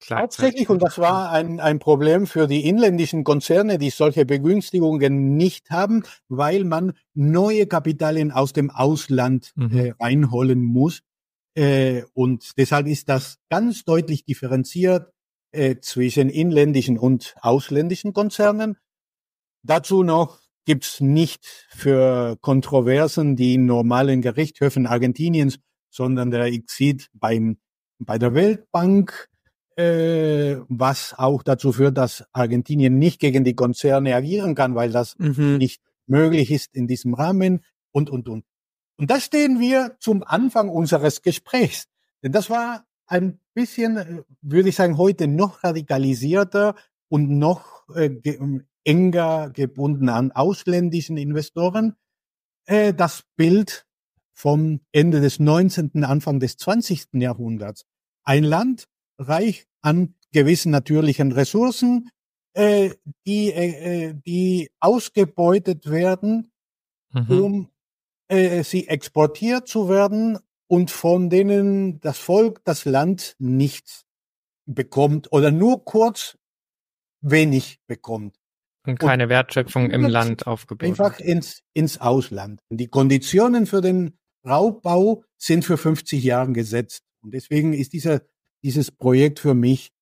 Tatsächlich, und das war ein, ein Problem für die inländischen Konzerne, die solche Begünstigungen nicht haben, weil man neue Kapitalien aus dem Ausland mhm. äh, reinholen muss. Äh, und deshalb ist das ganz deutlich differenziert äh, zwischen inländischen und ausländischen Konzernen. Dazu noch gibt's nicht für Kontroversen die normalen Gerichtshöfen Argentiniens, sondern der Exit beim, bei der Weltbank, äh, was auch dazu führt, dass Argentinien nicht gegen die Konzerne agieren kann, weil das mhm. nicht möglich ist in diesem Rahmen und, und, und. Und da stehen wir zum Anfang unseres Gesprächs. Denn das war ein bisschen, würde ich sagen, heute noch radikalisierter und noch äh, enger gebunden an ausländischen Investoren. Äh, das Bild vom Ende des 19., Anfang des 20. Jahrhunderts. Ein Land reich an gewissen natürlichen Ressourcen, äh, die, äh, die ausgebeutet werden, mhm. um äh, sie exportiert zu werden und von denen das Volk, das Land nichts bekommt oder nur kurz wenig bekommt. Und keine und Wertschöpfung im Land aufgebaut. Einfach ins, ins Ausland. Die Konditionen für den Raubbau sind für 50 Jahre gesetzt. Und deswegen ist dieser, dieses Projekt für mich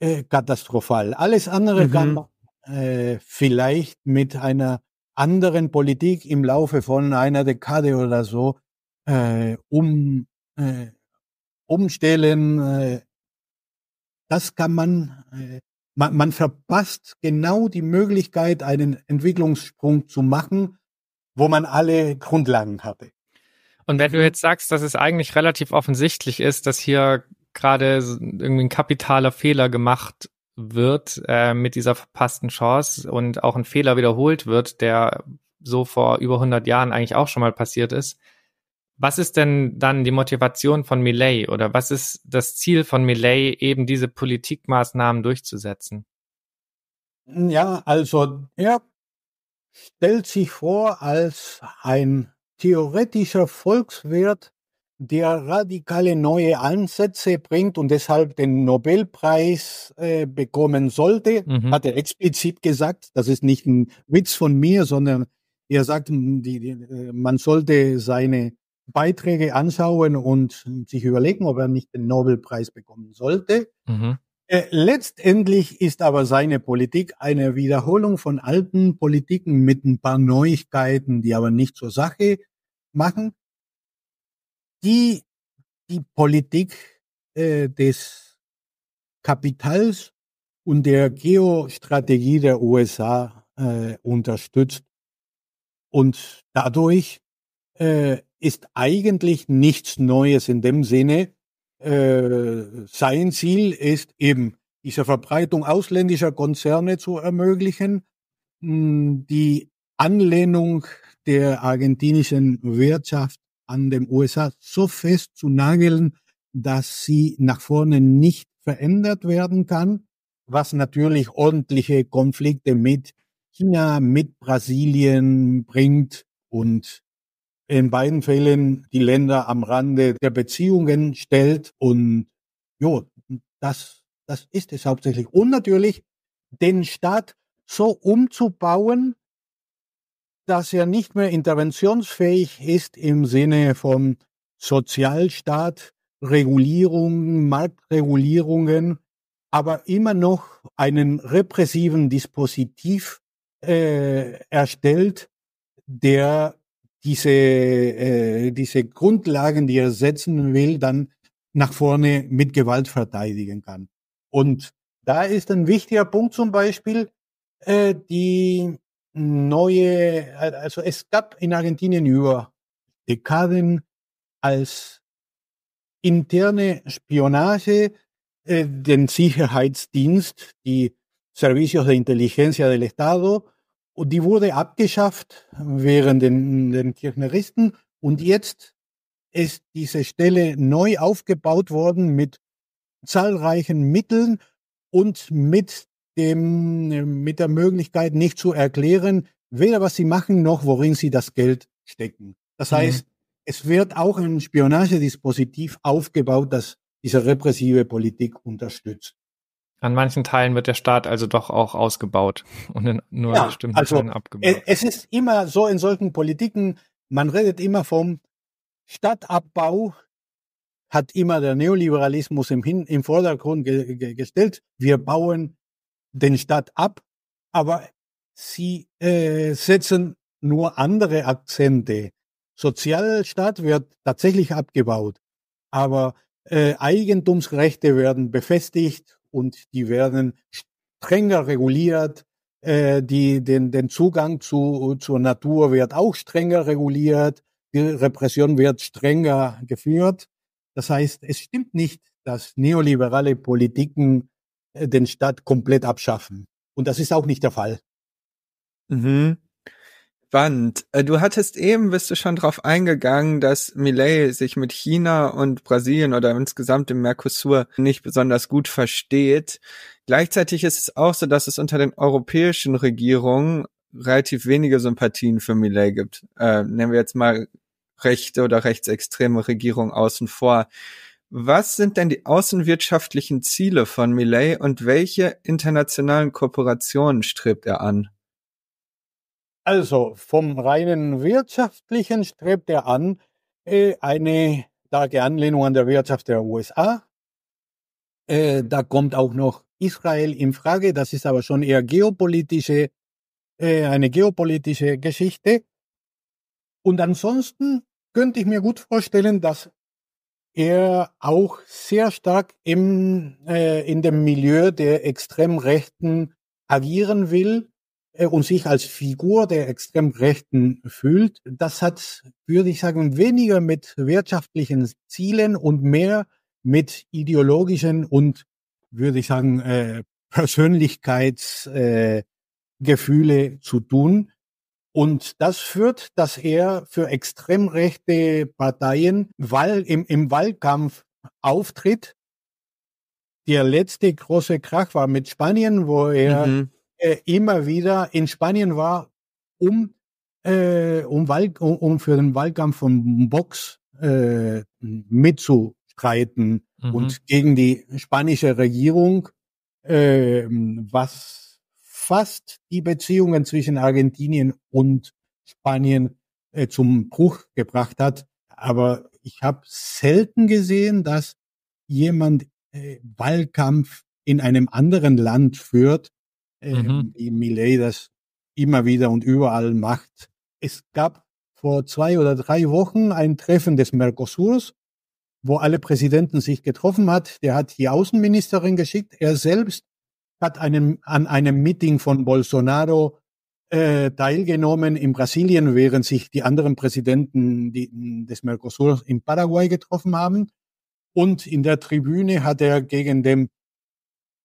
äh, katastrophal. Alles andere mhm. kann äh, vielleicht mit einer anderen Politik im Laufe von einer Dekade oder so äh, um, äh, umstellen. Äh, das kann man äh, man, man verpasst genau die Möglichkeit, einen Entwicklungssprung zu machen, wo man alle Grundlagen hatte. Und wenn du jetzt sagst, dass es eigentlich relativ offensichtlich ist, dass hier gerade irgendwie ein kapitaler Fehler gemacht wird äh, mit dieser verpassten Chance und auch ein Fehler wiederholt wird, der so vor über 100 Jahren eigentlich auch schon mal passiert ist, was ist denn dann die Motivation von Millet oder was ist das Ziel von Millet, eben diese Politikmaßnahmen durchzusetzen? Ja, also er stellt sich vor als ein theoretischer Volkswirt, der radikale neue Ansätze bringt und deshalb den Nobelpreis äh, bekommen sollte, mhm. hat er explizit gesagt. Das ist nicht ein Witz von mir, sondern er sagt, die, die, äh, man sollte seine Beiträge anschauen und sich überlegen, ob er nicht den Nobelpreis bekommen sollte. Mhm. Äh, letztendlich ist aber seine Politik eine Wiederholung von alten Politiken mit ein paar Neuigkeiten, die aber nicht zur Sache machen. Die die Politik äh, des Kapitals und der Geostrategie der USA äh, unterstützt und dadurch äh, ist eigentlich nichts Neues in dem Sinne. Äh, sein Ziel ist eben, diese Verbreitung ausländischer Konzerne zu ermöglichen, die Anlehnung der argentinischen Wirtschaft an den USA so fest zu nageln, dass sie nach vorne nicht verändert werden kann, was natürlich ordentliche Konflikte mit China, mit Brasilien bringt und in beiden Fällen die Länder am Rande der Beziehungen stellt. Und jo, das, das ist es hauptsächlich. Und natürlich den Staat so umzubauen, dass er nicht mehr interventionsfähig ist im Sinne von Sozialstaat, Regulierungen, Marktregulierungen, aber immer noch einen repressiven Dispositiv äh, erstellt, der diese, äh, diese Grundlagen, die er setzen will, dann nach vorne mit Gewalt verteidigen kann. Und da ist ein wichtiger Punkt zum Beispiel äh, die neue, also es gab in Argentinien über Dekaden als interne Spionage äh, den Sicherheitsdienst, die Servicios de Inteligencia del Estado, und die wurde abgeschafft während den, den Kirchneristen und jetzt ist diese Stelle neu aufgebaut worden mit zahlreichen Mitteln und mit dem, mit der Möglichkeit nicht zu erklären, weder was sie machen noch worin sie das Geld stecken. Das mhm. heißt, es wird auch ein Spionagedispositiv aufgebaut, das diese repressive Politik unterstützt. An manchen Teilen wird der Staat also doch auch ausgebaut und in nur ja, bestimmten also Teilen abgebaut. Es ist immer so in solchen Politiken, man redet immer vom Stadtabbau, hat immer der Neoliberalismus im, Hin im Vordergrund ge ge gestellt. Wir bauen den Staat ab, aber sie äh, setzen nur andere Akzente. Sozialstaat wird tatsächlich abgebaut, aber äh, Eigentumsrechte werden befestigt und die werden strenger reguliert. Äh, die, den, den Zugang zu, zur Natur wird auch strenger reguliert. Die Repression wird strenger geführt. Das heißt, es stimmt nicht, dass neoliberale Politiken äh, den Staat komplett abschaffen. Und das ist auch nicht der Fall. Mhm spannend. Äh, du hattest eben, bist du schon drauf eingegangen, dass Millet sich mit China und Brasilien oder insgesamt im Mercosur nicht besonders gut versteht. Gleichzeitig ist es auch so, dass es unter den europäischen Regierungen relativ wenige Sympathien für Millet gibt. Äh, nehmen wir jetzt mal rechte oder rechtsextreme Regierungen außen vor. Was sind denn die außenwirtschaftlichen Ziele von Millet und welche internationalen Kooperationen strebt er an? Also vom reinen wirtschaftlichen strebt er an äh, eine starke Anlehnung an der Wirtschaft der USA. Äh, da kommt auch noch Israel in Frage. Das ist aber schon eher geopolitische, äh, eine geopolitische Geschichte. Und ansonsten könnte ich mir gut vorstellen, dass er auch sehr stark im, äh, in dem Milieu der extrem Rechten agieren will und sich als Figur der extrem Rechten fühlt, das hat, würde ich sagen, weniger mit wirtschaftlichen Zielen und mehr mit ideologischen und, würde ich sagen, äh, Persönlichkeitsgefühle äh, zu tun. Und das führt, dass er für extrem rechte Parteien im, im Wahlkampf auftritt. Der letzte große Krach war mit Spanien, wo er mhm äh, immer wieder in Spanien war, um, äh, um, Wahl, um, um für den Wahlkampf von Vox äh, mitzustreiten mhm. und gegen die spanische Regierung, äh, was fast die Beziehungen zwischen Argentinien und Spanien äh, zum Bruch gebracht hat. Aber ich habe selten gesehen, dass jemand äh, Wahlkampf in einem anderen Land führt, mhm. Ähm, wie Millet das immer wieder und überall macht. Es gab vor zwei oder drei Wochen ein Treffen des Mercosurs, wo alle Präsidenten sich getroffen hat. Der hat die Außenministerin geschickt. Er selbst hat einen, an einem Meeting von Bolsonaro äh, teilgenommen in Brasilien, während sich die anderen Präsidenten die, des Mercosur in Paraguay getroffen haben. Und in der Tribüne hat er gegen den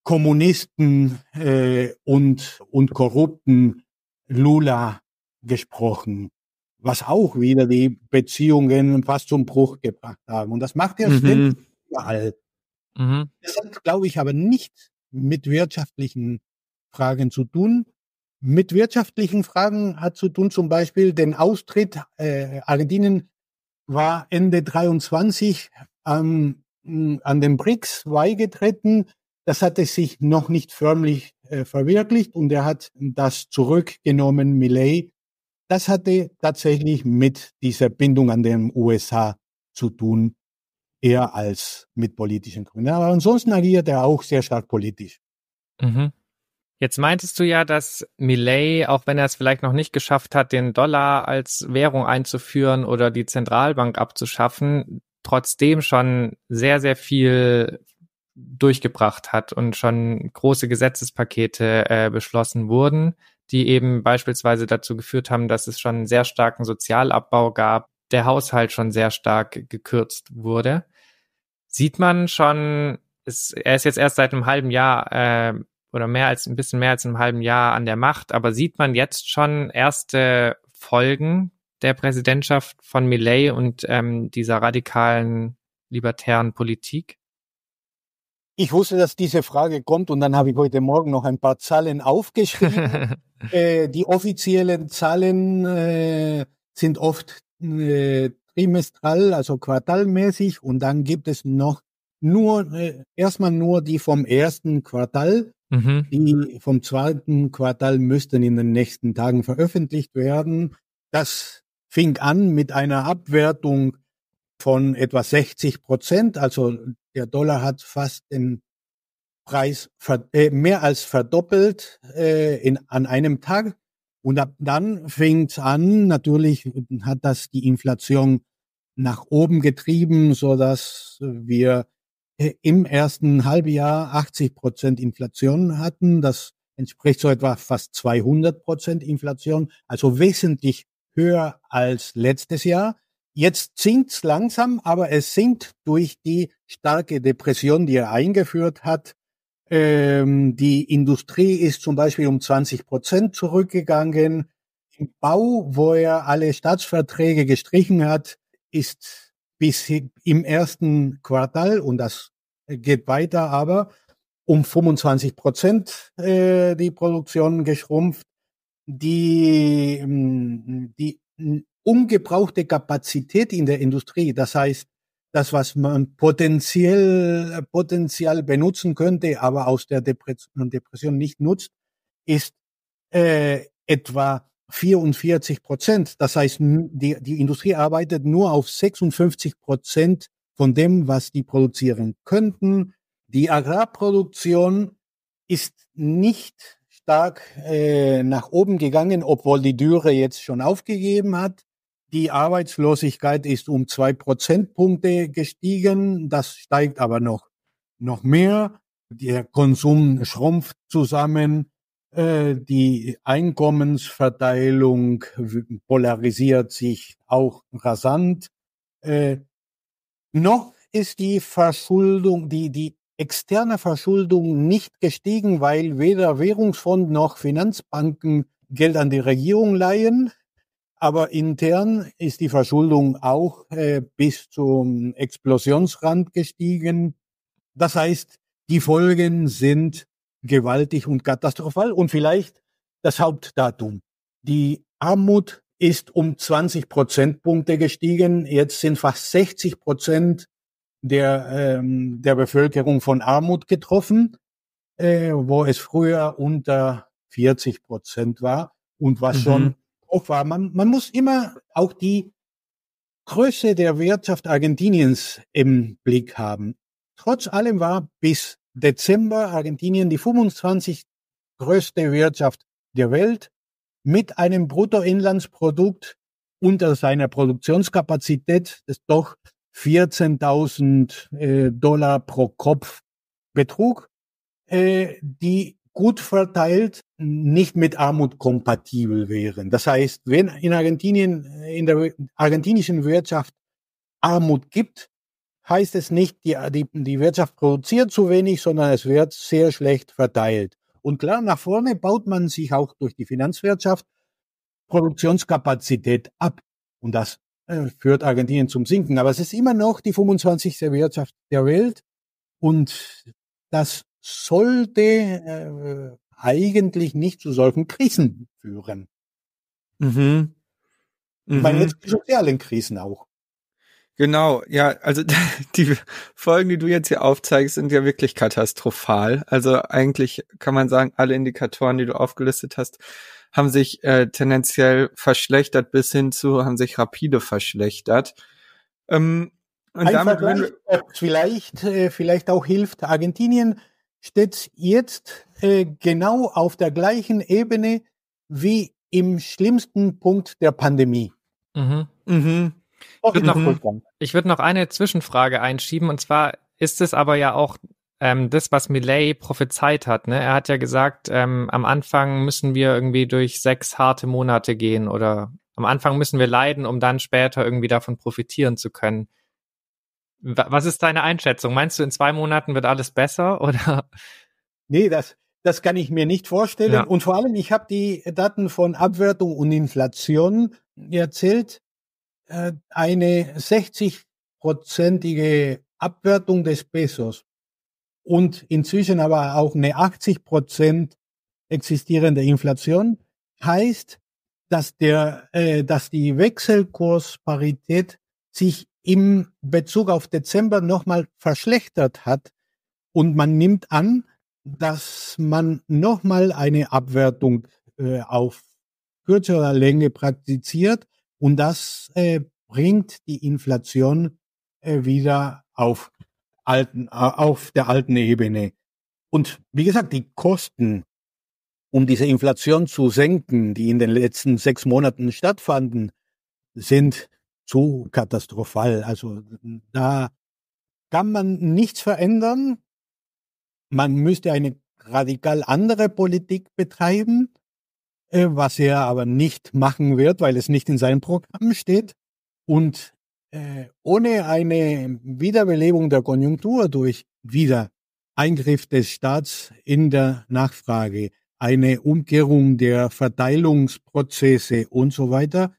Kommunisten äh, und, und korrupten Lula gesprochen, was auch wieder die Beziehungen fast zum Bruch gebracht haben. Und das macht er mhm. ständig überall. Mhm. Das hat, glaube ich, aber nicht mit wirtschaftlichen Fragen zu tun. Mit wirtschaftlichen Fragen hat zu tun zum Beispiel den Austritt. Äh, Argentinien war Ende 23 ähm, an den BRICS beigetreten das hatte sich noch nicht förmlich äh, verwirklicht und er hat das zurückgenommen, Millet. Das hatte tatsächlich mit dieser Bindung an den USA zu tun, eher als mit politischen Gründen. Aber ansonsten agiert er auch sehr stark politisch. Mhm. Jetzt meintest du ja, dass Millet, auch wenn er es vielleicht noch nicht geschafft hat, den Dollar als Währung einzuführen oder die Zentralbank abzuschaffen, trotzdem schon sehr, sehr viel durchgebracht hat und schon große Gesetzespakete äh, beschlossen wurden, die eben beispielsweise dazu geführt haben, dass es schon einen sehr starken Sozialabbau gab, der Haushalt schon sehr stark gekürzt wurde. Sieht man schon, ist, er ist jetzt erst seit einem halben Jahr äh, oder mehr als ein bisschen mehr als einem halben Jahr an der Macht, aber sieht man jetzt schon erste Folgen der Präsidentschaft von Millet und ähm, dieser radikalen libertären Politik? Ich wusste, dass diese Frage kommt und dann habe ich heute Morgen noch ein paar Zahlen aufgeschrieben. [laughs] äh, die offiziellen Zahlen äh, sind oft äh, trimestral, also quartalmäßig und dann gibt es noch nur äh, erstmal nur die vom ersten Quartal. Mhm. Die vom zweiten Quartal müssten in den nächsten Tagen veröffentlicht werden. Das fing an mit einer Abwertung von etwa 60 Prozent. Also der Dollar hat fast den Preis äh, mehr als verdoppelt äh, in, an einem Tag. Und ab dann fing es an, natürlich hat das die Inflation nach oben getrieben, so dass wir äh, im ersten Halbjahr 80 Prozent Inflation hatten. Das entspricht so etwa fast 200 Prozent Inflation, also wesentlich höher als letztes Jahr. Jetzt sinkt's langsam, aber es sinkt durch die starke Depression, die er eingeführt hat. Ähm, die Industrie ist zum Beispiel um 20 Prozent zurückgegangen. Im Bau, wo er alle Staatsverträge gestrichen hat, ist bis im ersten Quartal, und das geht weiter, aber um 25 Prozent äh, die Produktion geschrumpft. Die, die ungebrauchte Kapazität in der Industrie. Das heißt, das, was man potenziell, potenziell benutzen könnte, aber aus der Depression, nicht nutzt, ist äh, etwa 44 Prozent. Das heißt, die, die Industrie arbeitet nur auf 56 Prozent von dem, was die produzieren könnten. Die Agrarproduktion ist nicht stark äh, nach oben gegangen, obwohl die Dürre jetzt schon aufgegeben hat. Die Arbeitslosigkeit ist um zwei Prozentpunkte gestiegen. Das steigt aber noch, noch mehr. Der Konsum schrumpft zusammen. Äh, die Einkommensverteilung polarisiert sich auch rasant. Äh, noch ist die Verschuldung, die, die externe Verschuldung nicht gestiegen, weil weder Währungsfonds noch Finanzbanken Geld an die Regierung leihen. Aber intern ist die Verschuldung auch äh, bis zum Explosionsrand gestiegen. Das heißt, die Folgen sind gewaltig und katastrophal. Und vielleicht das Hauptdatum. Die Armut ist um 20 Prozentpunkte gestiegen. Jetzt sind fast 60 Prozent der, ähm, der Bevölkerung von Armut getroffen, äh, wo es früher unter 40 Prozent war und was mhm. schon auch war. Man, man muss immer auch die Größe der Wirtschaft Argentiniens im Blick haben. Trotz allem war bis Dezember Argentinien die 25 größte Wirtschaft der Welt mit einem Bruttoinlandsprodukt unter seiner Produktionskapazität, das doch 14.000 äh, Dollar pro Kopf betrug, äh, die gut verteilt nicht mit Armut kompatibel wären. Das heißt, wenn in Argentinien, in der argentinischen Wirtschaft Armut gibt, heißt es nicht, die, die, die Wirtschaft produziert zu wenig, sondern es wird sehr schlecht verteilt. Und klar, nach vorne baut man sich auch durch die Finanzwirtschaft Produktionskapazität ab. Und das äh, führt Argentinien zum Sinken. Aber es ist immer noch die 25. Wirtschaft der Welt. Und das sollte äh, eigentlich nicht zu solchen Krisen führen. Mhm. Mhm. Ich meine mhm. jetzt sozialen Krisen auch. Genau, ja, also [laughs] die Folgen, die du jetzt hier aufzeigst, sind ja wirklich katastrophal. Also eigentlich kann man sagen, alle Indikatoren, die du aufgelistet hast, haben sich äh, tendenziell verschlechtert bis hin zu, haben sich rapide verschlechtert. Ähm, und Ein damit, Vergleich, wenn vielleicht, äh, vielleicht auch hilft, Argentinien steht jetzt äh, genau auf der gleichen Ebene wie im schlimmsten Punkt der Pandemie. Mhm. Mhm. Ich würde noch, ich würd noch eine Zwischenfrage einschieben und zwar ist es aber ja auch ähm, das, was Milley prophezeit hat. Ne? Er hat ja gesagt, ähm, am Anfang müssen wir irgendwie durch sechs harte Monate gehen oder am Anfang müssen wir leiden, um dann später irgendwie davon profitieren zu können. Was ist deine Einschätzung? Meinst du, in zwei Monaten wird alles besser [laughs] oder? Nee, das, das kann ich mir nicht vorstellen. Ja. Und vor allem, ich habe die Daten von Abwertung und Inflation erzählt. Äh, eine 60-prozentige Abwertung des Pesos und inzwischen aber auch eine 80 Prozent existierende Inflation heißt, dass der, äh, dass die Wechselkursparität sich im Bezug auf Dezember nochmal verschlechtert hat und man nimmt an, dass man nochmal eine Abwertung äh, auf kürzerer Länge praktiziert und das äh, bringt die Inflation äh, wieder auf alten, äh, auf der alten Ebene. Und wie gesagt, die Kosten, um diese Inflation zu senken, die in den letzten sechs Monaten stattfanden, sind zu katastrophal. Also da kann man nichts verändern. Man müsste eine radikal andere Politik betreiben, äh, was er aber nicht machen wird, weil es nicht in seinem Programm steht. Und äh, ohne eine Wiederbelebung der Konjunktur durch wieder Eingriff des Staats in der Nachfrage, eine Umkehrung der Verteilungsprozesse und so weiter,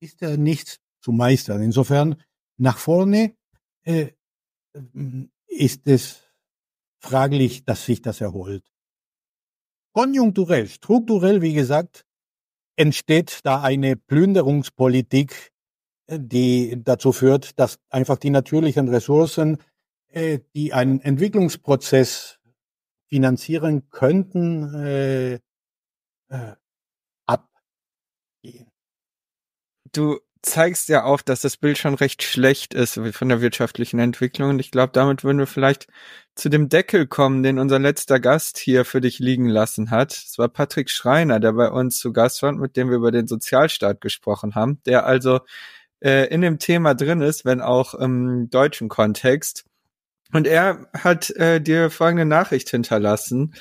ist ja nichts zu meistern. Insofern nach vorne äh, ist es fraglich, dass sich das erholt. Konjunkturell, strukturell, wie gesagt, entsteht da eine Plünderungspolitik die dazu führt, dass einfach die natürlichen Ressourcen, äh, die einen Entwicklungsprozess finanzieren könnten, äh, äh, abgehen. Du zeigst ja auch, dass das Bild schon recht schlecht ist von der wirtschaftlichen Entwicklung. Und ich glaube, damit würden wir vielleicht zu dem Deckel kommen, den unser letzter Gast hier für dich liegen lassen hat. Es war Patrick Schreiner, der bei uns zu Gast war, mit dem wir über den Sozialstaat gesprochen haben, der also äh, in dem Thema drin ist, wenn auch im deutschen Kontext. Und er hat äh, dir folgende Nachricht hinterlassen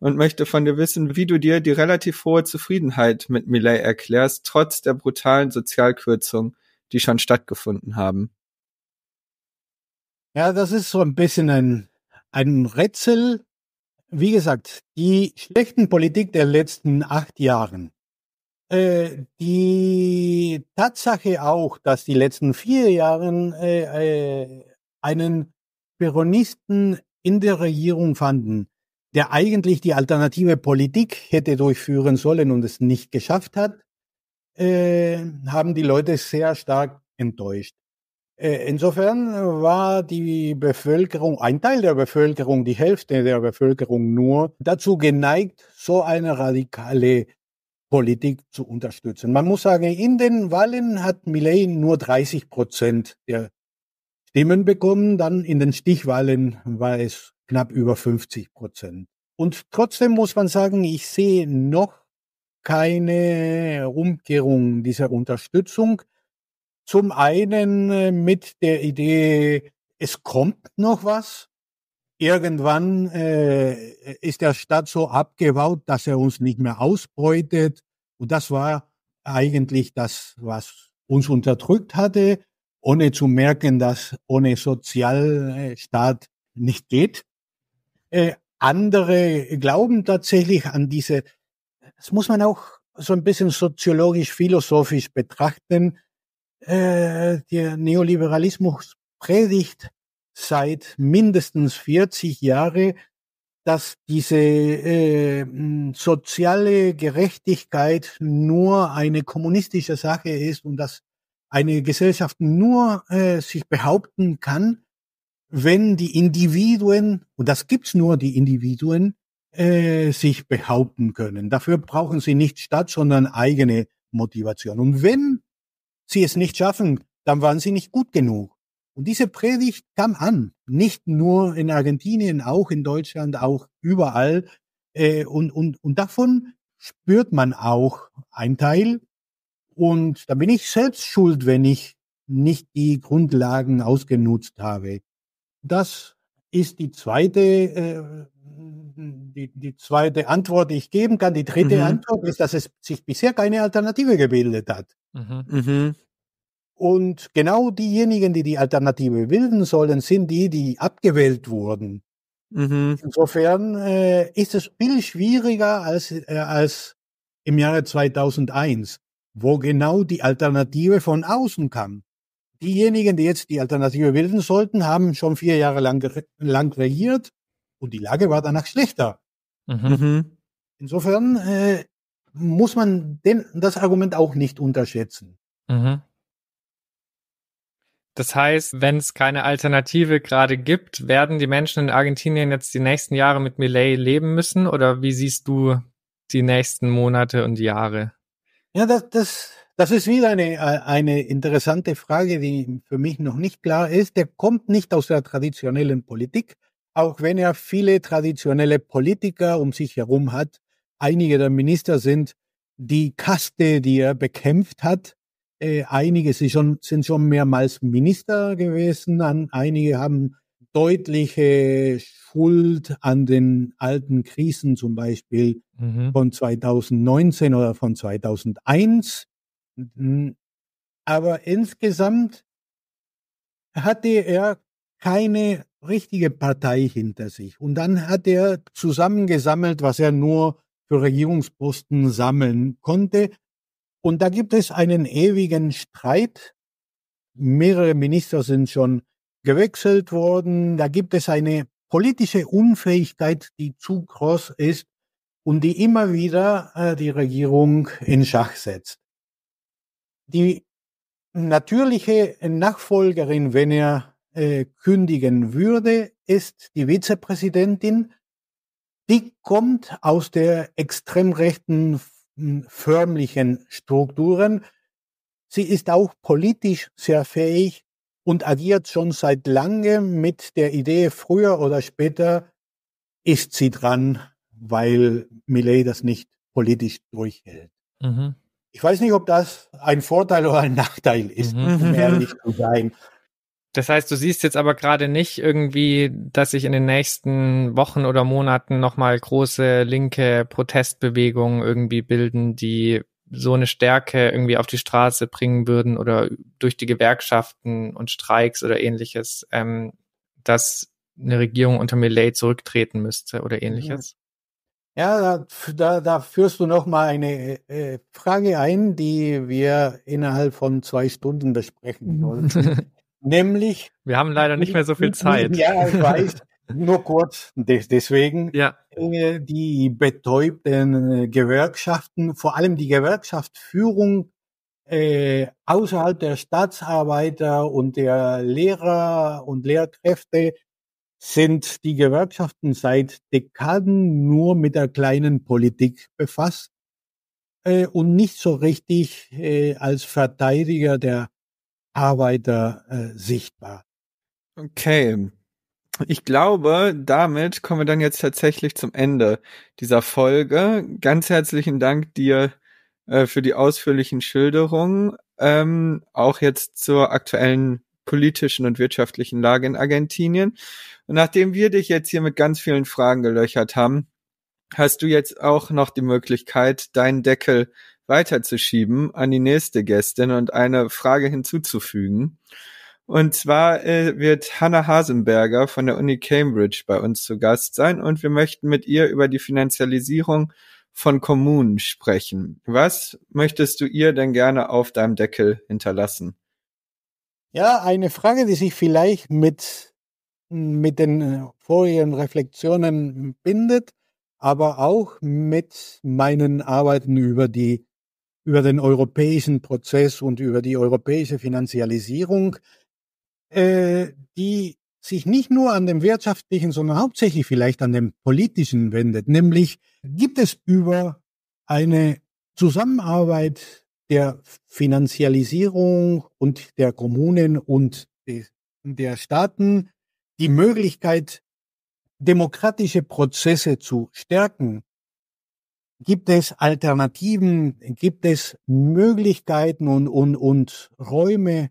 und möchte von dir wissen, wie du dir die relativ hohe Zufriedenheit mit Millet erklärst, trotz der brutalen Sozialkürzung, die schon stattgefunden haben. Ja, das ist so ein bisschen ein, ein Rätsel. Wie gesagt, die schlechten Politik der letzten acht Jahren äh, die Tatsache auch, dass die letzten vier Jahren äh, äh, einen Peronisten in der Regierung fanden, der eigentlich die alternative Politik hätte durchführen sollen und es nicht geschafft hat, äh, haben die Leute sehr stark enttäuscht. Äh, insofern war die Bevölkerung, ein Teil der Bevölkerung, die Hälfte der Bevölkerung nur, dazu geneigt, so eine radikale Politik zu unterstützen. Man muss sagen, in den Wahlen hat Millet nur 30 Prozent der Stimmen bekommen, dann in den Stichwahlen war es knapp über 50 Prozent. Und trotzdem muss man sagen, ich sehe noch keine Umkehrung dieser Unterstützung. Zum einen äh, mit der Idee, es kommt noch was. Irgendwann äh, ist der Staat so abgebaut, dass er uns nicht mehr ausbeutet. Und das war eigentlich das, was uns unterdrückt hatte, ohne zu merken, dass ohne Sozialstaat nicht geht. Äh, andere glauben tatsächlich an diese, das muss man auch so ein bisschen soziologisch, philosophisch betrachten. Äh, der Neoliberalismus predigt seit mindestens 40 Jahren, dass diese äh, soziale Gerechtigkeit nur eine kommunistische Sache ist und dass eine Gesellschaft nur äh, sich behaupten kann, wenn die Individuen, und das gibt's nur die Individuen, äh, sich behaupten können. Dafür brauchen sie nicht Staat, sondern eigene Motivation. Und wenn sie es nicht schaffen, dann waren sie nicht gut genug. Und diese Predigt kam an, nicht nur in Argentinien, auch in Deutschland, auch überall. Äh, und, und, und davon spürt man auch ein Teil. Und da bin ich selbst schuld, wenn ich nicht die Grundlagen ausgenutzt habe. Das ist die zweite, äh, die, die zweite Antwort, die ich geben kann. Die dritte mhm. Antwort ist, dass es sich bisher keine Alternative gebildet hat. Mhm. Mhm. Und genau diejenigen, die die Alternative bilden sollen, sind die, die abgewählt wurden. Mhm. Insofern äh, ist es viel schwieriger als, äh, als im Jahre 2001, wo genau die Alternative von außen kam. Diejenigen, die jetzt die Alternative bilden sollten, haben schon vier Jahre lang, lang regiert und die Lage war danach schlechter. Mhm. mhm. Insofern äh, muss man den, das Argument auch nicht unterschätzen. Mhm. Das heißt, wenn es keine Alternative gerade gibt, werden die Menschen in Argentinien jetzt die nächsten Jahre mit Millet leben müssen? Oder wie siehst du die nächsten Monate und Jahre? Ja, das, das, das ist wieder eine, eine interessante Frage, die für mich noch nicht klar ist. Der kommt nicht aus der traditionellen Politik, auch wenn er viele traditionelle Politiker um sich herum hat. Einige der Minister sind die Kaste, die er bekämpft hat. Äh, einige sind schon, sind schon mehrmals Minister gewesen, an, einige haben deutliche Schuld an den alten Krisen, zum Beispiel mhm. von 2019 oder von 2001. Aber insgesamt hatte er keine richtige Partei hinter sich. Und dann hat er zusammengesammelt, was er nur für Regierungsposten sammeln konnte. Und da gibt es einen ewigen Streit. Mehrere Minister sind schon gewechselt worden. Da gibt es eine politische Unfähigkeit, die zu groß ist und die immer wieder äh, die Regierung in Schach setzt. Die natürliche Nachfolgerin, wenn er äh, kündigen würde, ist die Vizepräsidentin. Die kommt aus der extrem rechten förmlichen Strukturen. Sie ist auch politisch sehr fähig und agiert schon seit langem mit der Idee, früher oder später ist sie dran, weil Millet das nicht politisch durchhält. Mhm. Ich weiß nicht, ob das ein Vorteil oder ein Nachteil ist, mhm. um [laughs] ehrlich zu sein. Das heißt, du siehst jetzt aber gerade nicht irgendwie, dass sich in den nächsten Wochen oder Monaten nochmal große linke Protestbewegungen irgendwie bilden, die so eine Stärke irgendwie auf die Straße bringen würden oder durch die Gewerkschaften und Streiks oder ähnliches, ähm, dass eine Regierung unter Millet zurücktreten müsste oder ähnliches? Ja, da, da, da führst du noch mal eine äh, Frage ein, die wir innerhalb von zwei Stunden besprechen sollten. [laughs] Nämlich. Wir haben leider nicht mehr so viel Zeit. Ja, ich [laughs] weiß. Nur kurz, deswegen ja. Äh, die betäubten äh, Gewerkschaften, vor allem die Gewerkschaftsführung äh, außerhalb der Staatsarbeiter und der Lehrer und Lehrkräfte sind die Gewerkschaften seit Dekaden nur mit der kleinen Politik befasst äh, und nicht so richtig äh, als Verteidiger der Arbeiter äh, sichtbar. Okay. Ich glaube, damit kommen wir dann jetzt tatsächlich zum Ende dieser Folge. Ganz herzlichen Dank dir äh, für die ausführlichen Schilderungen, ähm, auch jetzt zur aktuellen politischen und wirtschaftlichen Lage in Argentinien. Und nachdem wir dich jetzt hier mit ganz vielen Fragen gelöchert haben, hast du jetzt auch noch die Möglichkeit, deinen Deckel weiterzuschieben an die nächste Gästin und eine Frage hinzuzufügen. Und zwar äh, wird Hannah Hasenberger von der Uni Cambridge bei uns zu Gast sein und wir möchten mit ihr über die Finanzialisierung von Kommunen sprechen. Was möchtest du ihr denn gerne auf deinem Deckel hinterlassen? Ja, eine Frage, die sich vielleicht mit, mit den äh, vorigen Reflexionen bindet, aber auch mit meinen Arbeiten über die über den europäischen Prozess und über die europäische Finanzialisierung, äh, die sich nicht nur an dem wirtschaftlichen, sondern hauptsächlich vielleicht an dem politischen wendet. Nämlich gibt es über eine Zusammenarbeit der Finanzialisierung und der Kommunen und der Staaten die Möglichkeit, demokratische Prozesse zu stärken, Gibt es Alternativen? Gibt es Möglichkeiten und, und, und Räume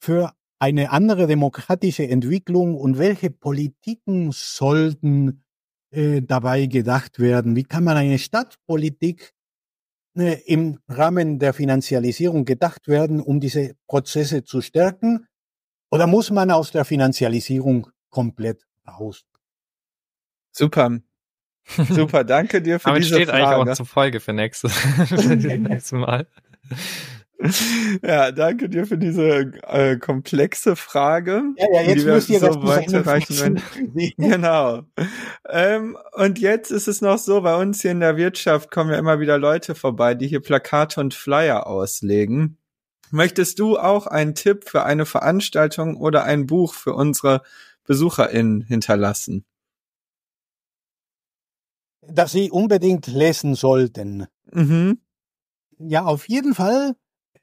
für eine andere demokratische Entwicklung und welche Politiken sollten äh, dabei gedacht werden? Wie kann man eine Stadtpolitik im Rahmen der Finanzialisierung gedacht werden, um diese Prozesse zu stärken? Oder muss man aus der Finanzialisierung komplett raus? Super. Super, danke dir für Aber diese steht Frage. eigentlich auch zur Folge für nächstes, [laughs] für [laughs] nächstes Mal. [laughs] Ja, danke dir für diese äh, komplexe Frage. Ja, ja, jetzt müsst ihr das so weiterreichen werden. zusammenfassen. [laughs] Genau. Ähm, und jetzt ist es noch so, bei uns hier in der Wirtschaft kommen ja immer wieder Leute vorbei, die hier Plakate und Flyer auslegen. Möchtest du auch einen Tipp für eine Veranstaltung oder ein Buch für unsere BesucherInnen hinterlassen? dass sie unbedingt lesen sollten. Mhm. Ja, auf jeden Fall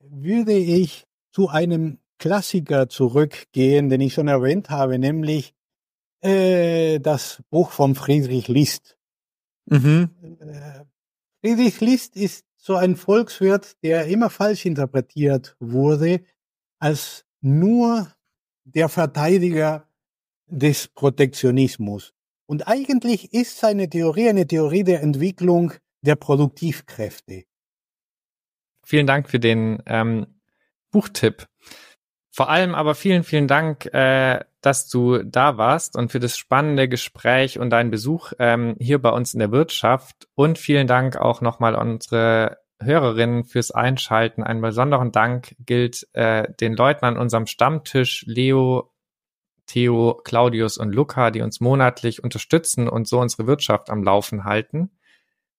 würde ich zu einem Klassiker zurückgehen, den ich schon erwähnt habe, nämlich äh, das Buch von Friedrich List. Mhm. Äh, Friedrich List ist so ein Volkswirt, der immer falsch interpretiert wurde als nur der Verteidiger des Protektionismus. Und eigentlich ist seine Theorie eine Theorie der Entwicklung der Produktivkräfte. Vielen Dank für den ähm, Buchtipp. Vor allem aber vielen, vielen Dank, äh, dass du da warst und für das spannende Gespräch und deinen Besuch ähm, hier bei uns in der Wirtschaft. Und vielen Dank auch nochmal unsere Hörerinnen fürs Einschalten. Einen besonderen Dank gilt äh, den Leuten an unserem Stammtisch, Leo, Theo, Claudius und Luca, die uns monatlich unterstützen und so unsere Wirtschaft am Laufen halten.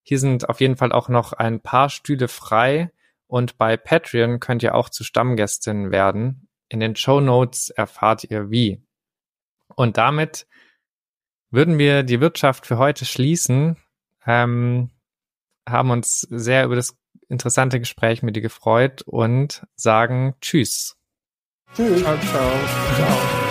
Hier sind auf jeden Fall auch noch ein paar Stühle frei und bei Patreon könnt ihr auch zu Stammgästin werden. In den Show Notes erfahrt ihr wie. Und damit würden wir die Wirtschaft für heute schließen. Ähm, haben uns sehr über das interessante Gespräch mit dir gefreut und sagen Tschüss. Tschüss. Ciao, ciao. Ciao.